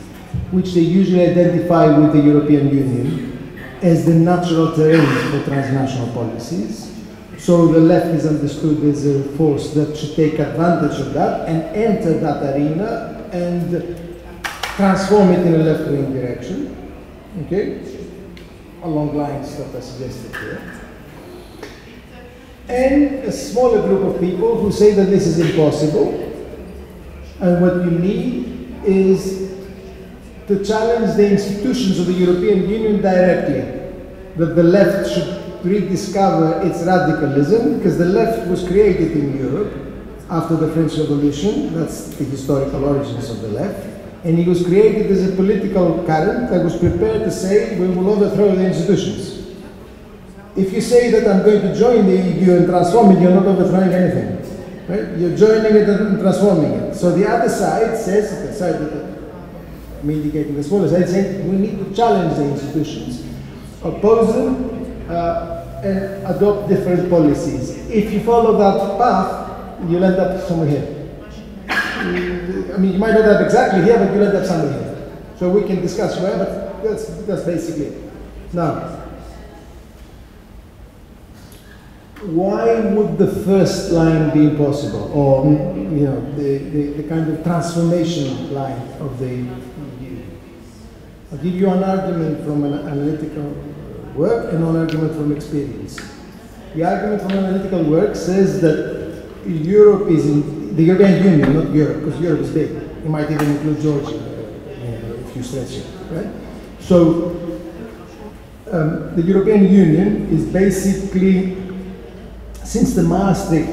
which they usually identify with the European Union as the natural terrain for transnational policies. So the left is understood as a force that should take advantage of that and enter that arena and transform it in a left-wing direction, okay, along lines that I suggested here. And a smaller group of people who say that this is impossible, and what you need is to challenge the institutions of the European Union directly, that the left should rediscover its radicalism, because the left was created in Europe after the French Revolution, that's the historical origins of the left, and it was created as a political current that was prepared to say, we will overthrow the institutions. If you say that I'm going to join the EU and transform it, you're not overthrowing anything. Right? You're joining it and transforming it. So the other side says, the side indicating the smaller side, saying we need to challenge the institutions, oppose them, uh, and adopt different policies. If you follow that path, you'll end up somewhere here. I mean, you might not have exactly here, but you'll end up somewhere here. So we can discuss where, but that's, that's basically it. Now, why would the first line be impossible, or you know, the, the, the kind of transformation line of the I'll give you an argument from an analytical work and an argument from experience. The argument from analytical work says that Europe is in the European Union, not Europe, because Europe is big. It might even include Georgia, uh, if you stretch it, right? So um, the European Union is basically, since the Maastricht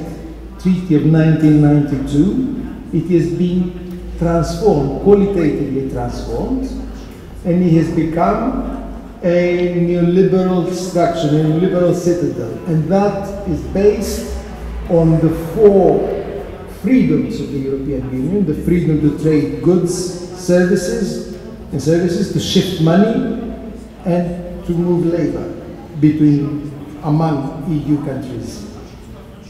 Treaty of 1992, it has been transformed, qualitatively transformed, and he has become a neoliberal structure, a neoliberal citadel. And that is based on the four freedoms of the European Union, the freedom to trade goods, services, and services, to shift money, and to move labor between among EU countries.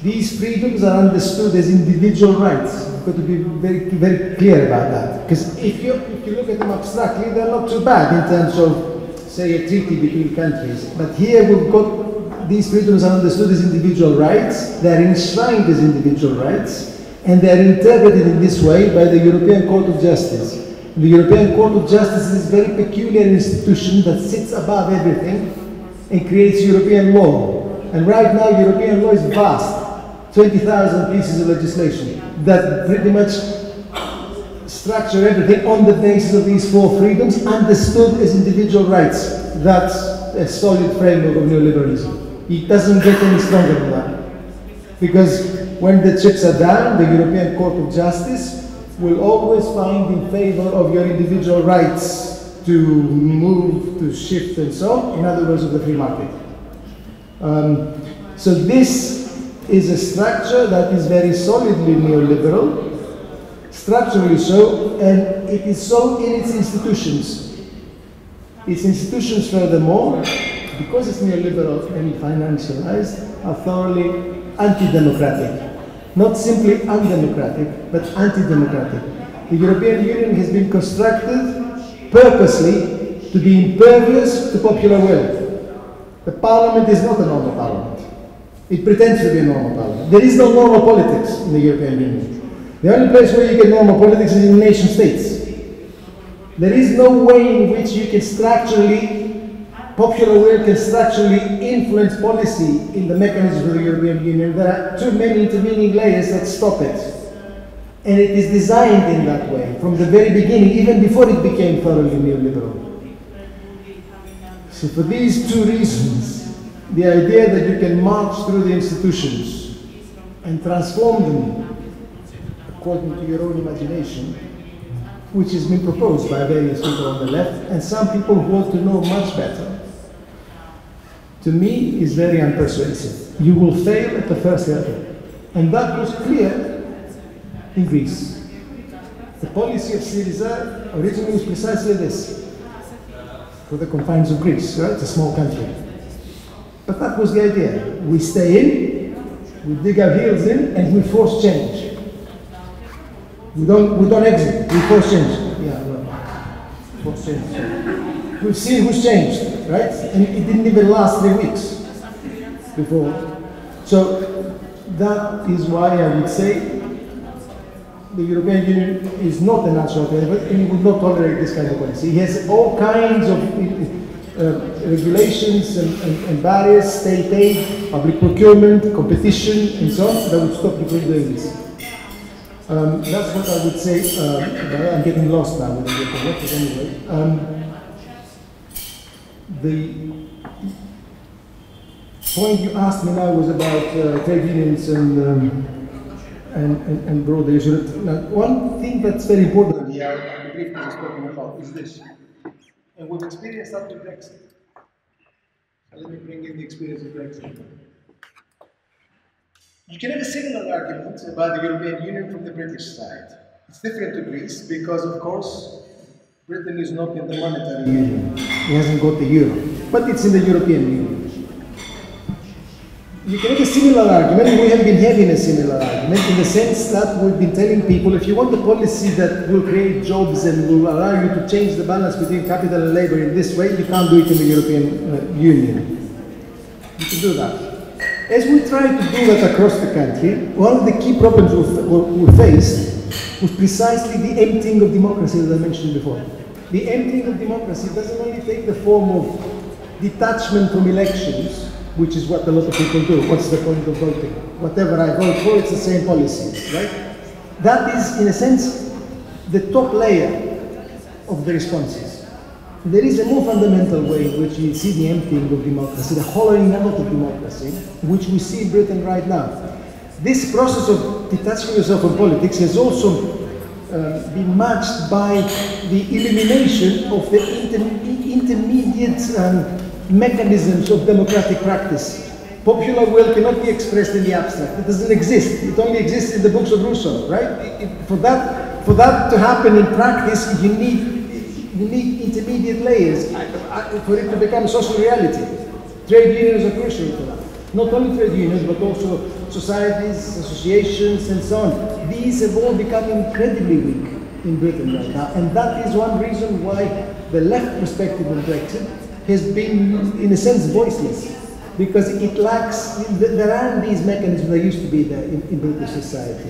These freedoms are understood as individual rights. You've got to be very, very clear about that. Because if you, if you look at them abstractly, they're not too bad in terms of, say, a treaty between countries. But here we've got these freedoms are understood as individual rights, they're enshrined as individual rights, and they're interpreted in this way by the European Court of Justice. The European Court of Justice is a very peculiar institution that sits above everything and creates European law. And right now, European law is vast 20,000 pieces of legislation that pretty much structure everything on the basis of these four freedoms understood as individual rights. That's a solid framework of neoliberalism. It doesn't get any stronger than that. Because when the chips are down, the European Court of Justice will always find in favor of your individual rights to move, to shift, and so on, in other words, of the free market. Um, so this is a structure that is very solidly neoliberal, structurally so, and it is so in its institutions. Its institutions, furthermore, because it's neoliberal and financialized, are thoroughly anti-democratic. Not simply undemocratic, but anti-democratic. The European Union has been constructed purposely to be impervious to popular will. The parliament is not a normal parliament. It pretends to be a normal parliament. There is no normal politics in the European Union. The only place where you get normal politics is in nation states. There is no way in which you can structurally, popular will can structurally influence policy in the mechanism of the European Union. There are too many intervening layers that stop it. And it is designed in that way from the very beginning, even before it became thoroughly neoliberal. So for these two reasons, the idea that you can march through the institutions and transform them according to your own imagination, which has been proposed by various people on the left, and some people who want to know much better, to me is very unpersuasive. You will fail at the first level. And that was clear in Greece. The policy of Syriza originally was precisely this for the confines of Greece, right? It's a small country. But that was the idea. We stay in, we dig our heels in, and we force change. We don't, we don't exit, we force change. Yeah, well, force change. We've seen who's changed, right? And it didn't even last three weeks before. So that is why I would say the European Union is not a natural player, and would not tolerate this kind of policy. It has all kinds of regulations and, and, and, barriers, state aid, public procurement, competition, and so on, that would stop from doing this. Um, that's what I would say. Uh, I'm getting lost now with the but anyway. Um, the point you asked me now was about uh, trade unions and um, and, and, and broader issue. Now, one thing that's very important here, the brief is talking about, is this. And we've experienced that with Brexit. So let me bring in the experience of Brexit. You can have a similar argument about the European Union from the British side. It's different to Greece because, of course, Britain is not in the monetary union. It hasn't got the euro. But it's in the European Union you can make a similar argument, we have been having a similar argument in the sense that we've been telling people if you want a policy that will create jobs and will allow you to change the balance between capital and labor in this way, you can't do it in the European uh, Union. You can do that. As we try to do that across the country, one of the key problems we, we faced was precisely the emptying of democracy that I mentioned before. The emptying of democracy doesn't only take the form of detachment from elections, which is what a lot of people do. What's the point of voting? Whatever I vote for, it's the same policy, right? That is, in a sense, the top layer of the responses. There is a more fundamental way in which you see the emptying of democracy, the hollowing out of democracy, which we see in Britain right now. This process of detaching yourself from politics has also uh, been matched by the elimination of the inter intermediate um, mechanisms of democratic practice. Popular will cannot be expressed in the abstract. It doesn't exist. It only exists in the books of Rousseau, right? For, that, for that to happen in practice, you need, you need intermediate layers for it to become social reality. Trade unions are crucial to that. Not only trade unions, but also societies, associations, and so on. These have all become incredibly weak in Britain right now. And that is one reason why the left perspective on Brexit has been, in a sense, voiceless because it lacks, there aren't these mechanisms that used to be there in, in British society.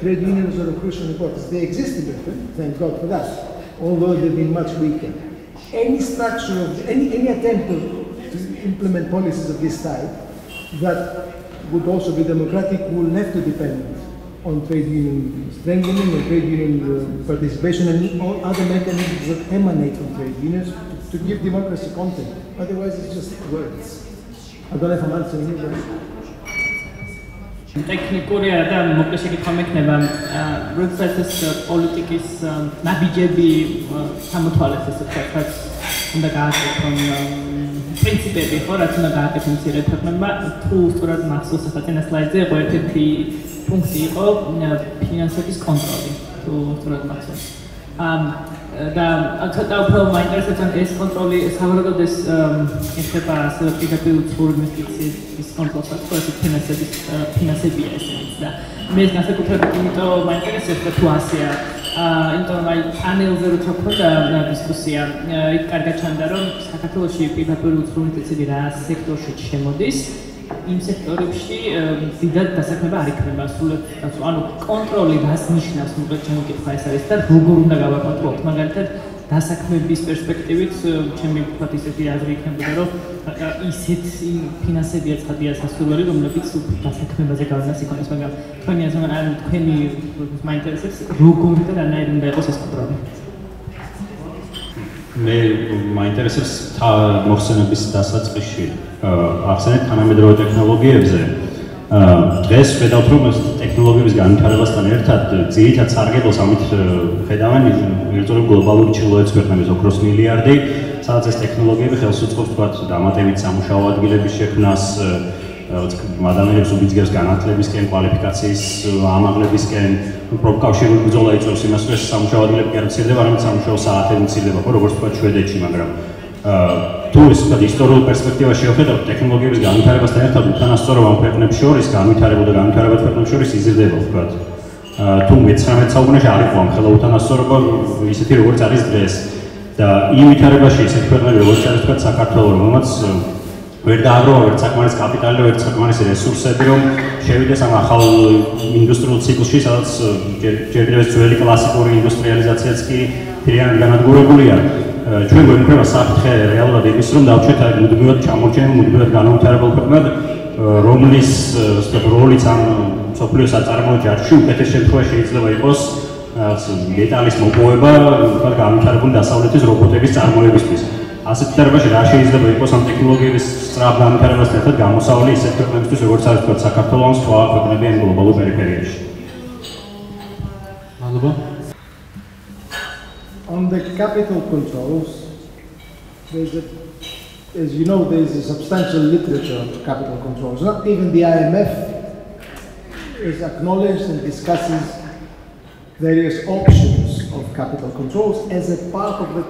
Trade unions are of crucial importance. They exist in Britain, thank God for that. although they've been much weaker. Any structure of, any, any attempt to, to implement policies of this type that would also be democratic will have to depend on trade union strengthening and trade union uh, participation and all other mechanisms that emanate from trade unions to give democracy content. Otherwise, it's just words. I don't know if I'm answering you, but... Teknik Koreya'da demokrasilik hameknevem uh, rütbesiz uh, politikis um, na BJP uh, tam muhalefesi fakat bunda gazet kon um, principe before atma gazet kon siret fakat ma tu surat mahsus fakat ne slide bu erteki punkti o finansörüs kontroli tu surat mahsus. Um, და ცოტა უფრო მაინტერესებს ეს კონტროლი სავარაუდოდ ეს ეხება ასევე პირდაპირ უცხოურ ინვესტიციების კონტროლსაც ხო ეს ფინანსების ფინანსებია ესეც და მე განსაკუთრებით იმიტომ მაინტერესებს თუ ასეა აა იმიტომ აი პანელზე რო თქონდა დისკუსია იქ კარგად ჩანდა რომ საქართველოსი პირდაპირ უცხოურ ინვესტიციები რა სექტორში შემოდის იმ სექტორებში დიდად დასაქმება არ იქნება. სულეთ ანუ კონტროლი რას ნიშნავს მოკლედ ჩემი კითხვა ეს არის და როგორ უნდა გავაკონტროლოთ მაგალითად დასაქმების პერსპექტივით ჩემი ვთქვათ ისეთი აზრი იქნებოდა რომ ისეთ ფინანსები აცხადია სასურველი რომლებიც დასაქმებაზე გავლენას იქონებს მაგრამ თქვენი აზრი ან თქვენი მაინტერესებს როგორ და რანაირ უნდა იყოს ეს კონტროლი? მე მაინტერესებს მოხსენების დასაწყისში ახსენეთ თანამედროვე ტექნოლოგიებზე. დღეს ხედავთ რომ ეს ტექნოლოგიების განვითარებასთან ერთად ძირითად სარგებლობს ამით ხედავენ ვირტუალური გლობალური ჩილოეთის ქვეყნების ოქროს მილიარდი. სადაც ეს ტექნოლოგიები ხელს უწყობს თქვა დამატებით სამუშაო ადგილების შექმნას ადამიანებს უბიძგებს განათლებისკენ, კვალიფიკაციის ამაღლებისკენ, პროფკავშირული ბრძოლა იწვევს იმას, რომ სამუშაო ადგილები არ მცირდება, არამედ სამუშაო საათები მცირდება, ხო, როგორც თქვა შვედეთში, მაგრამ თუ ეს თქვა ისტორიულ პერსპექტივაში ვხედავთ ტექნოლოგიების განვითარებასთან ერთად უთანასწორობა ამ ქვეყნებს შორის, განვითარება და განვითარება ქვეყნებს შორის იზრდება, თქვა. თუ მე-19 საუკუნეში არ იყო ამ ხელა უთანასწორობა ისეთი როგორც არის დღეს და იმ ვითარებაში ისეთი ქვეყნები როგორც არის თქვა საქართველოს, რომელმაც ვერ დააგროვა ვერ საკმარის კაპიტალი და ვერ საკმარის რესურსები რომ შევიდეს ამ ახალ ინდუსტრიულ ციკლში სადაც ჯერჯერობით ძველი კლასიკური ინდუსტრიალიზაციაც კი ფერიან განადგურებულია ჩვენ გვექნება საფრთხე რეალურად იმის რომ დავჩეთ აი მუდმივად ჩამორჩენილ მუდმივად განვითარებულ ქვეყნად რომლის ასე როლიც ამ სოფლიო საწარმოო ჯარში უკეთეს შემთხვევაში შეიძლება იყოს მეტალის მოპოვება, თქვა განვითარებული დასავლეთის რობოტების წარმოებისთვის. ასეთ დარბაში რა შეიძლება იყოს ამ ტექნოლოგიების სწრაფ განვითარებასთან ერთად გამოსავალი ისეთ ქვეყნებისთვის როგორც არის თქვა საქართველოს ან სხვა ქვეყნები ან გლობალურ პერიფერიაში. მადლობა. On the capital controls, there's a, as you know, there's a substantial literature on capital controls. Not even the IMF is acknowledged and discusses various options of capital controls as a part of the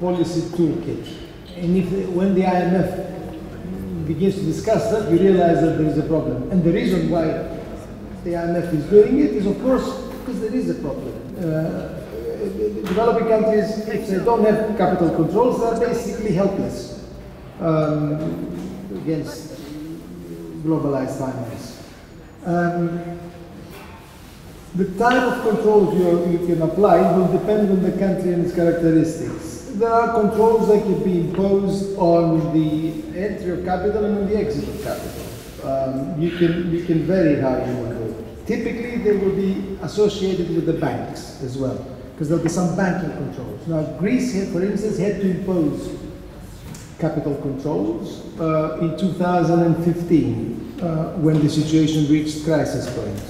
policy toolkit. And if when the IMF begins to discuss that, you realize that there is a problem. And the reason why the IMF is doing it is, of course, because there is a problem. Uh, developing countries, if they don't have capital controls, they're basically helpless um, against globalized finance. Um, the type of controls you, you can apply will depend on the country and its characteristics there are controls that can be imposed on the entry of capital and on the exit of capital. Um, you, can, you can vary how you want to do it. Typically, they will be associated with the banks as well, because there'll be some banking controls. Now, Greece, had, for instance, had to impose capital controls uh, in 2015 uh, when the situation reached crisis point.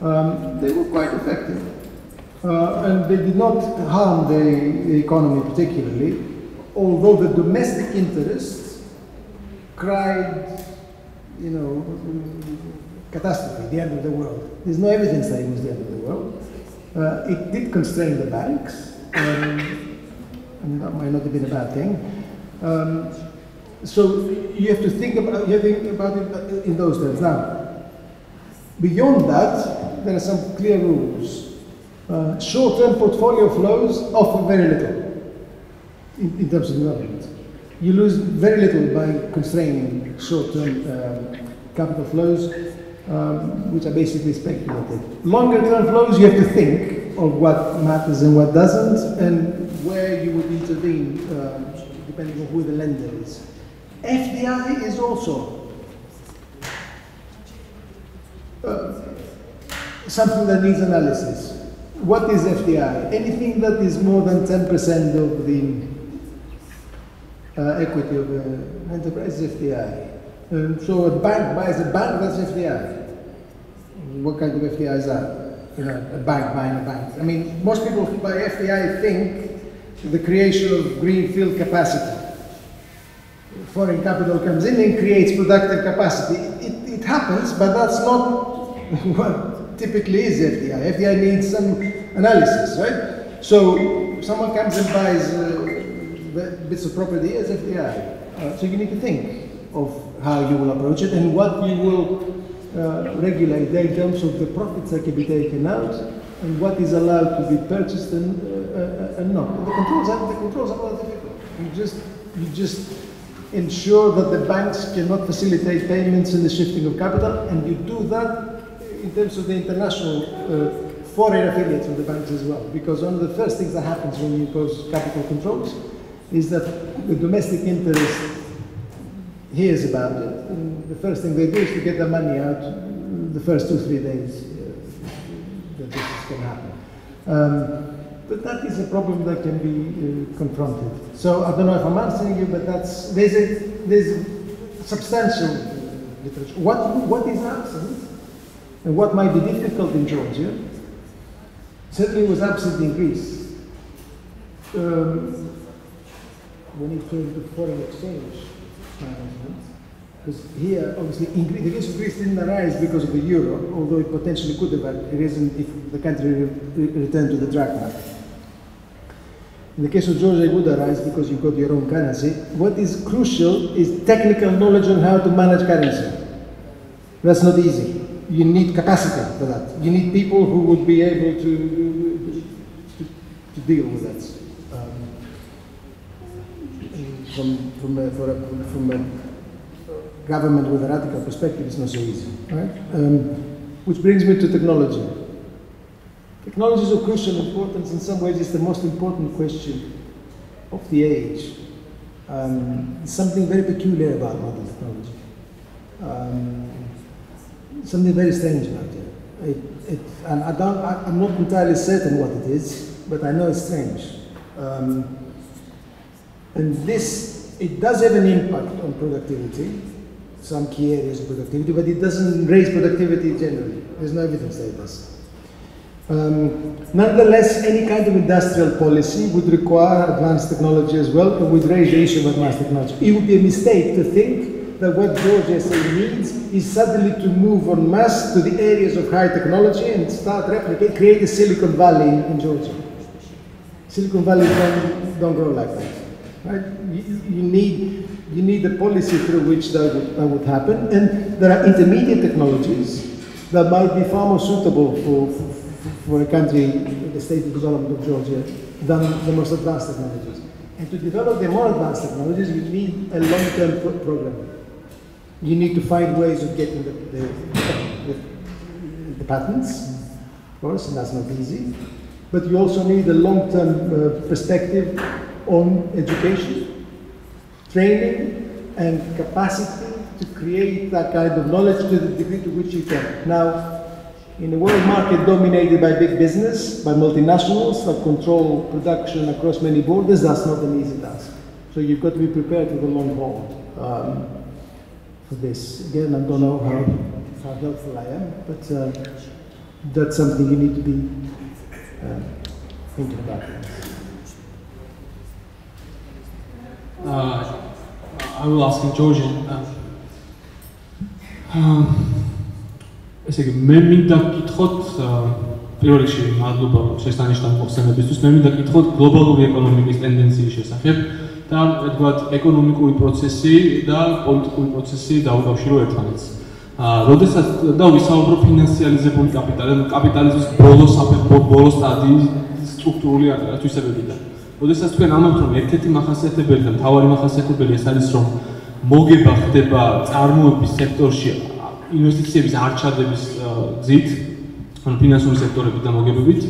Um, they were quite effective. Uh, and they did not harm the, the economy particularly, although the domestic interests cried, you know, catastrophe, the end of the world. There's no evidence that it was the end of the world. Uh, it did constrain the banks, um, and that might not have been a bad thing. Um, so you have to think about, you think about it in those terms. Now, beyond that, there are some clear rules. Uh, short-term portfolio flows offer very little in, in, terms of development. You lose very little by constraining short-term um, capital flows, um, which are basically speculative. Longer-term flows, you have to think of what matters and what doesn't, and where you would intervene, um, depending on who the lender is. FDI is also uh, something that needs analysis. What is FDI? Anything that is more than 10% of the uh, equity of an enterprise is FDI. Um, so a bank buys a bank, that's FDI. What kind of FDI is that? You know, a bank buying a bank. I mean, most people buy FDI think the creation of greenfield capacity. Foreign capital comes in and creates productive capacity. It, it, it happens, but that's not <laughs> what typically is FDI. FDI needs some analysis, right? So someone comes and buys uh, bits of property as FDI. Uh, so you need to think of how you will approach it and what you will uh, regulate there in terms of the profits that can be taken out and what is allowed to be purchased and, uh, uh, and not. The controls are the controls are not difficult. You just you just ensure that the banks cannot facilitate payments and the shifting of capital, and you do that in terms of the international uh, foreign affiliates of the banks as well. Because one of the first things that happens when you impose capital controls is that the domestic interest hears about it. And the first thing they do is to get the money out the first two, three days uh, that this is going to happen. Um, but that is a problem that can be uh, confronted. So I don't know if I'm answering you, but that's there's a there's substantial literature. What what is absent and what might be difficult in Georgia certainly was absent in Greece. Um, when it came to foreign exchange because here, obviously, the case of Greece didn't arise because of the euro, although it potentially could have arisen if the country re returned to the drachma. In the case of Georgia, it would arise because you've got your own currency. What is crucial is technical knowledge on how to manage currency. That's not easy. You need capacity for that. You need people who would be able to, to, to deal with that. Um, from, from, a, a, from a government with a radical perspective, it's not so easy. Right? Um, which brings me to technology. Technology is of crucial importance. In some ways, it's the most important question of the age. Um, something very peculiar about modern technology. Um, something very strange about it. it, it and I don't, I, am not entirely certain what it is, but I know it's strange. Um, and this, it does have an impact on productivity, some key areas of productivity, but it doesn't raise productivity generally. There's no evidence that it does. Um, nonetheless, any kind of industrial policy would require advanced technology as well, and would raise the issue of advanced technology. It would be a mistake to think that what Georgia needs is suddenly to move en masse to the areas of high technology and start replicate, create a Silicon Valley in, in Georgia. Silicon Valley don't, don't grow like that. Right? You, you, need, you need a policy through which that would, that would happen, and there are intermediate technologies that might be far more suitable for, for for a country, the state of development of Georgia, than the most advanced technologies. And to develop the more advanced technologies, you need a long-term pro program. You need to find ways of getting the, the, the, the, patents, of course, and that's not easy. But you also need a long-term uh, perspective on education, training, and capacity to create that kind of knowledge to the degree to which you can. Now, in a world market dominated by big business, by multinationals that control production across many borders, that's not an easy task. So you've got to be prepared for the long haul um, for this. Again, I don't know how, how helpful I am, but uh, that's something you need to be uh, thinking about. Uh, I will ask in Georgian. Um, um, ესე იგი მე მინდა გითხოთ პირველ რიგში მადლობა შესანიშნავ მოხსენებისთვის მე მინდა გითხოთ გლობალური ეკონომიკის ტენდენციის შესახებ და თქვათ ეკონომიკური პროცესი და პოლიტიკური პროცესი დაუკავშირო ერთმანეთს. აა როდესაც და ვისაუბრო ფინანსიალიზებული კაპიტალი, კაპიტალიზმის ბოლო საფეხბურთო ბოლო სტადიის სტრუქტურული თვისებებიდან. როდესაც თქვენ ამბობთ რომ ერთ-ერთი მახასიათებელი და მთავარი მახასიათებელი ეს არის რომ მოგება ხდება წარმოების სექტორში ინვესტიციების არჩადების გზით, ანუ ფინანსური სექტორების დამოგებებით,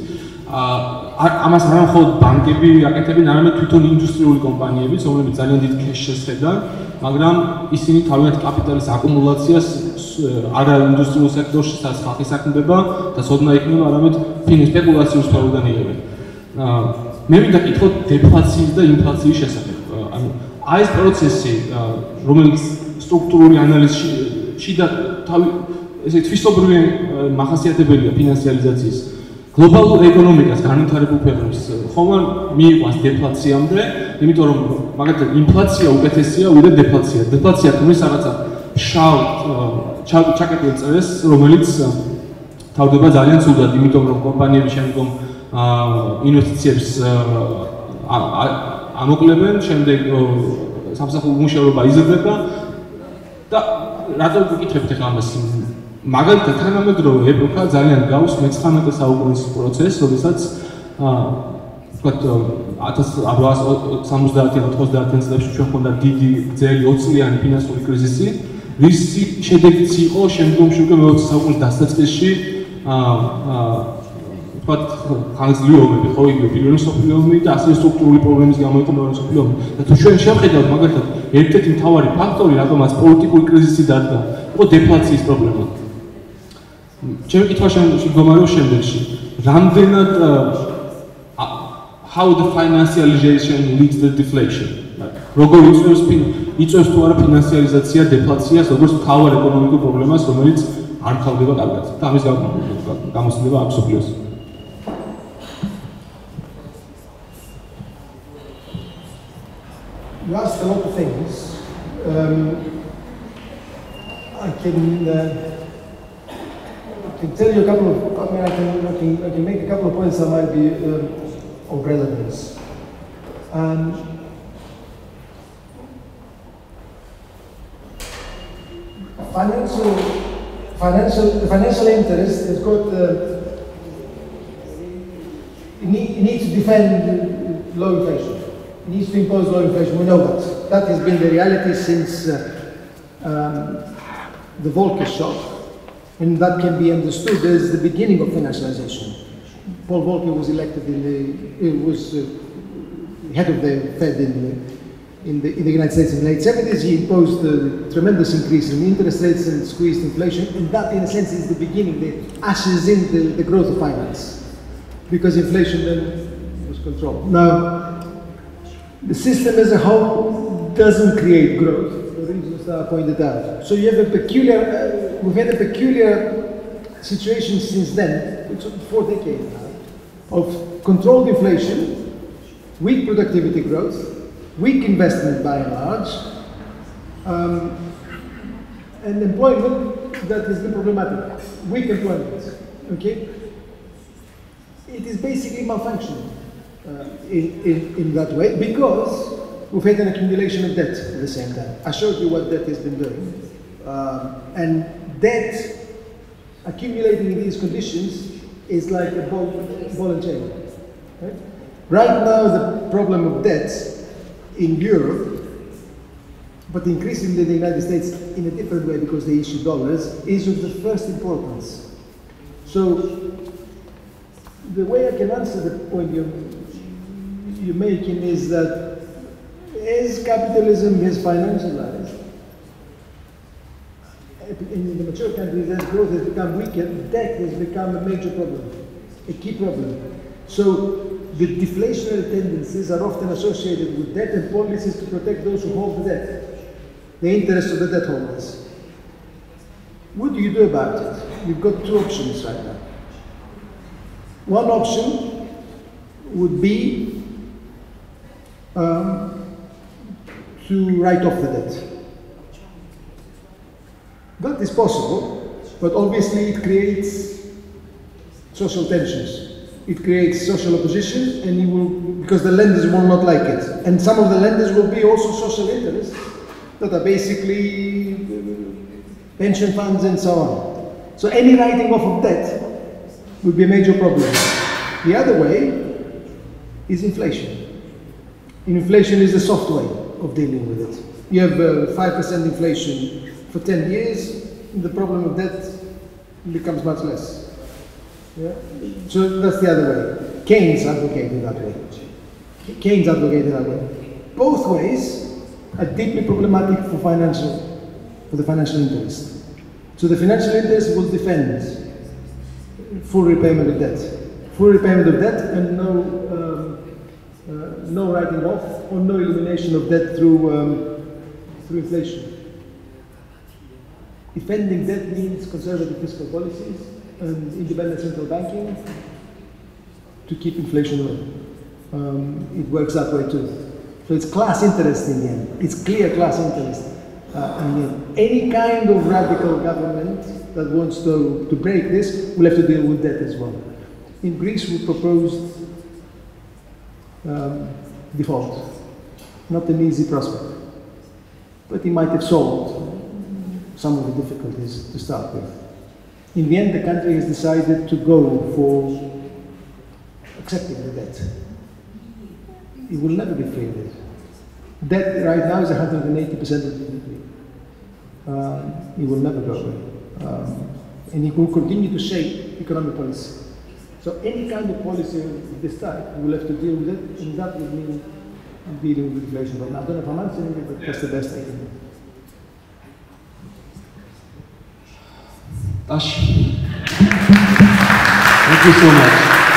ამას არ მხოლოდ ბანკები აკეთებენ, არამედ თვითონ ინდუსტრიული კომპანიებიც, რომლებიც ძალიან დიდ кеშს შეხედან, მაგრამ ისინი თავიანთ კაპიტალის აკუმულაციას არა ინდუსტრიულ სექტორში, სადაც ხალხი საქმდება და სოდნა იქნება, არამედ ფინანს სპეკულაციურ სფეროდან იღებენ. მე მინდა კითხო დეფლაციის და ინფლაციის შესახებ. ანუ აი ეს პროცესი, რომელიც სტრუქტურული ანალიზში შიდა თავი ესე თვისობრივი მახასიათებელია ფინანსიალიზაციის გლობალურ ეკონომიკას განვითარებულ ქვეყნებს ხომ მიიყვანს დეფლაციამდე, იმიტომ რომ მაგალითად ინფლაცია უკეთესია ვიდრე დეფლაცია. დეფლაცია თუმცა რაღაცა შავ ჩაკეტილ წრეს, რომელიც თავდება ძალიან ცუდად, იმიტომ რომ კომპანიები შემდგომ ინვესტიციებს ამოკლებენ, შემდეგ სამსახურო მუშაობა იზრდება და რატო გიკითხებთ ახლა ამას? მაგალითად თანამედროვე ეპოქა ძალიან გავს მე-19 საუკუნის პროცესს, როდესაც ვთქვათ 1870-90-იან წლებში ჩვენ ხონდა დიდი გრძელი 20 წლიანი ფინანსური კრიზისი, რის შედეგიც იყო შემდგომში უკვე მე-20 საუკუნის დასაწყისში აა ვთქვათ ხანგრძლივი ომები, ხო იგივე პირველი მსოფლიო ომი და ასე სტრუქტურული პრობლემის გამო იყო მეორე მსოფლიო ომი. და თუ ჩვენ შევხედავთ მაგალითად ერთ-ერთი მთავარი ფაქტორი, რატომაც პოლიტიკური კრიზისი დადგა, იყო დეფლაციის პრობლემა. ჩემი კითხვა შემდგომარეობს შემდეგში. რამდენად how the financialization leads the deflation? როგორ იწვევს იწვევს თუ არა ფინანსიალიზაცია დეფლაციას, როგორც მთავარ ეკონომიკურ პრობლემას, რომელიც არ ხალდება კარგად. და ამის გამოსწრება აქვს სოფლიოს. You asked a lot of things. Um, I can uh, can tell you a couple of, I mean, I can, I can, I can make a couple of points that might be um, of relevance. Um, financial, financial, financial interest has got, uh, need, to defend low inflation. Needs to impose low inflation. We know that. That has been the reality since uh, um, the Volcker shock and that can be understood as the beginning of financialization. Paul Volcker was elected in the, was uh, head of the Fed in the, in the, in the United States in the late 70s. He imposed a tremendous increase in interest rates and squeezed inflation, and that, in a sense, is the beginning, the ashes in the, the growth of finance, because inflation then was controlled. Now, the system as a whole doesn't create growth reasons that I pointed out. So you have a peculiar, uh, we've had a peculiar situation since then, it's four decades now, of controlled inflation, weak productivity growth, weak investment by and large, um, and employment that is been problematic, weak employment, okay? It is basically malfunctioning in, in, in that way because We've had an accumulation of debt at the same time. I showed you what debt has been doing. Um, and debt accumulating in these conditions is like a ball, ball and chain. Right? right now, the problem of debt in Europe, but increasingly in the United States in a different way because they issue dollars, is of the first importance. So, the way I can answer the point you're, you're making is that as capitalism is financialized, in the mature countries, as growth has become weaker, debt has become a major problem, a key problem. So the deflationary tendencies are often associated with debt and policies to protect those who hold the debt, the interests of the debt holders. What do you do about it? You've got two options right now. One option would be um, to write off the debt. That is possible, but obviously it creates social tensions. It creates social opposition, and you will, because the lenders will not like it. And some of the lenders will be also social interests that are basically uh, pension funds and so on. So any writing off of debt would be a major problem. The other way is inflation. Inflation is the soft way of dealing with it. You have uh, 5% inflation for 10 years, the problem of debt becomes much less. Yeah? So that's the other way. Keynes advocated that way. Keynes advocated that way. Both ways are deeply problematic for financial, for the financial interest. So the financial interest will defend full repayment of debt, full repayment of debt, and no uh, no writing off or no elimination of debt through um, through inflation. Defending debt means conservative fiscal policies and independent central banking to keep inflation low. Um, it works that way too. So it's class interest in the end. It's clear class interest. Uh, in. Any kind of radical government that wants to, to break this will have to deal with debt as well. In Greece, we proposed um, default. Not an easy prospect, but it might have solved some of the difficulties to start with. In the end, the country has decided to go for accepting the debt. It will never be free of it. Debt right now is 180% of GDP. Um, it will never go away. Um, and it will continue to shape economic policy. So any kind of policy of this type, we will have to deal with it, and that would mean dealing with inflation. But I don't know if I'm answering it, but that's the best I can do. Tash. Thank you so much.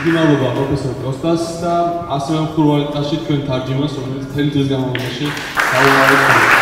დიდი მადლობა პროფესორ კოსტას და ასევე მხურვალე ტაში თქვენ თარჯიმას, რომელიც მთელი დღის განმავლობაში დაუვარეთ.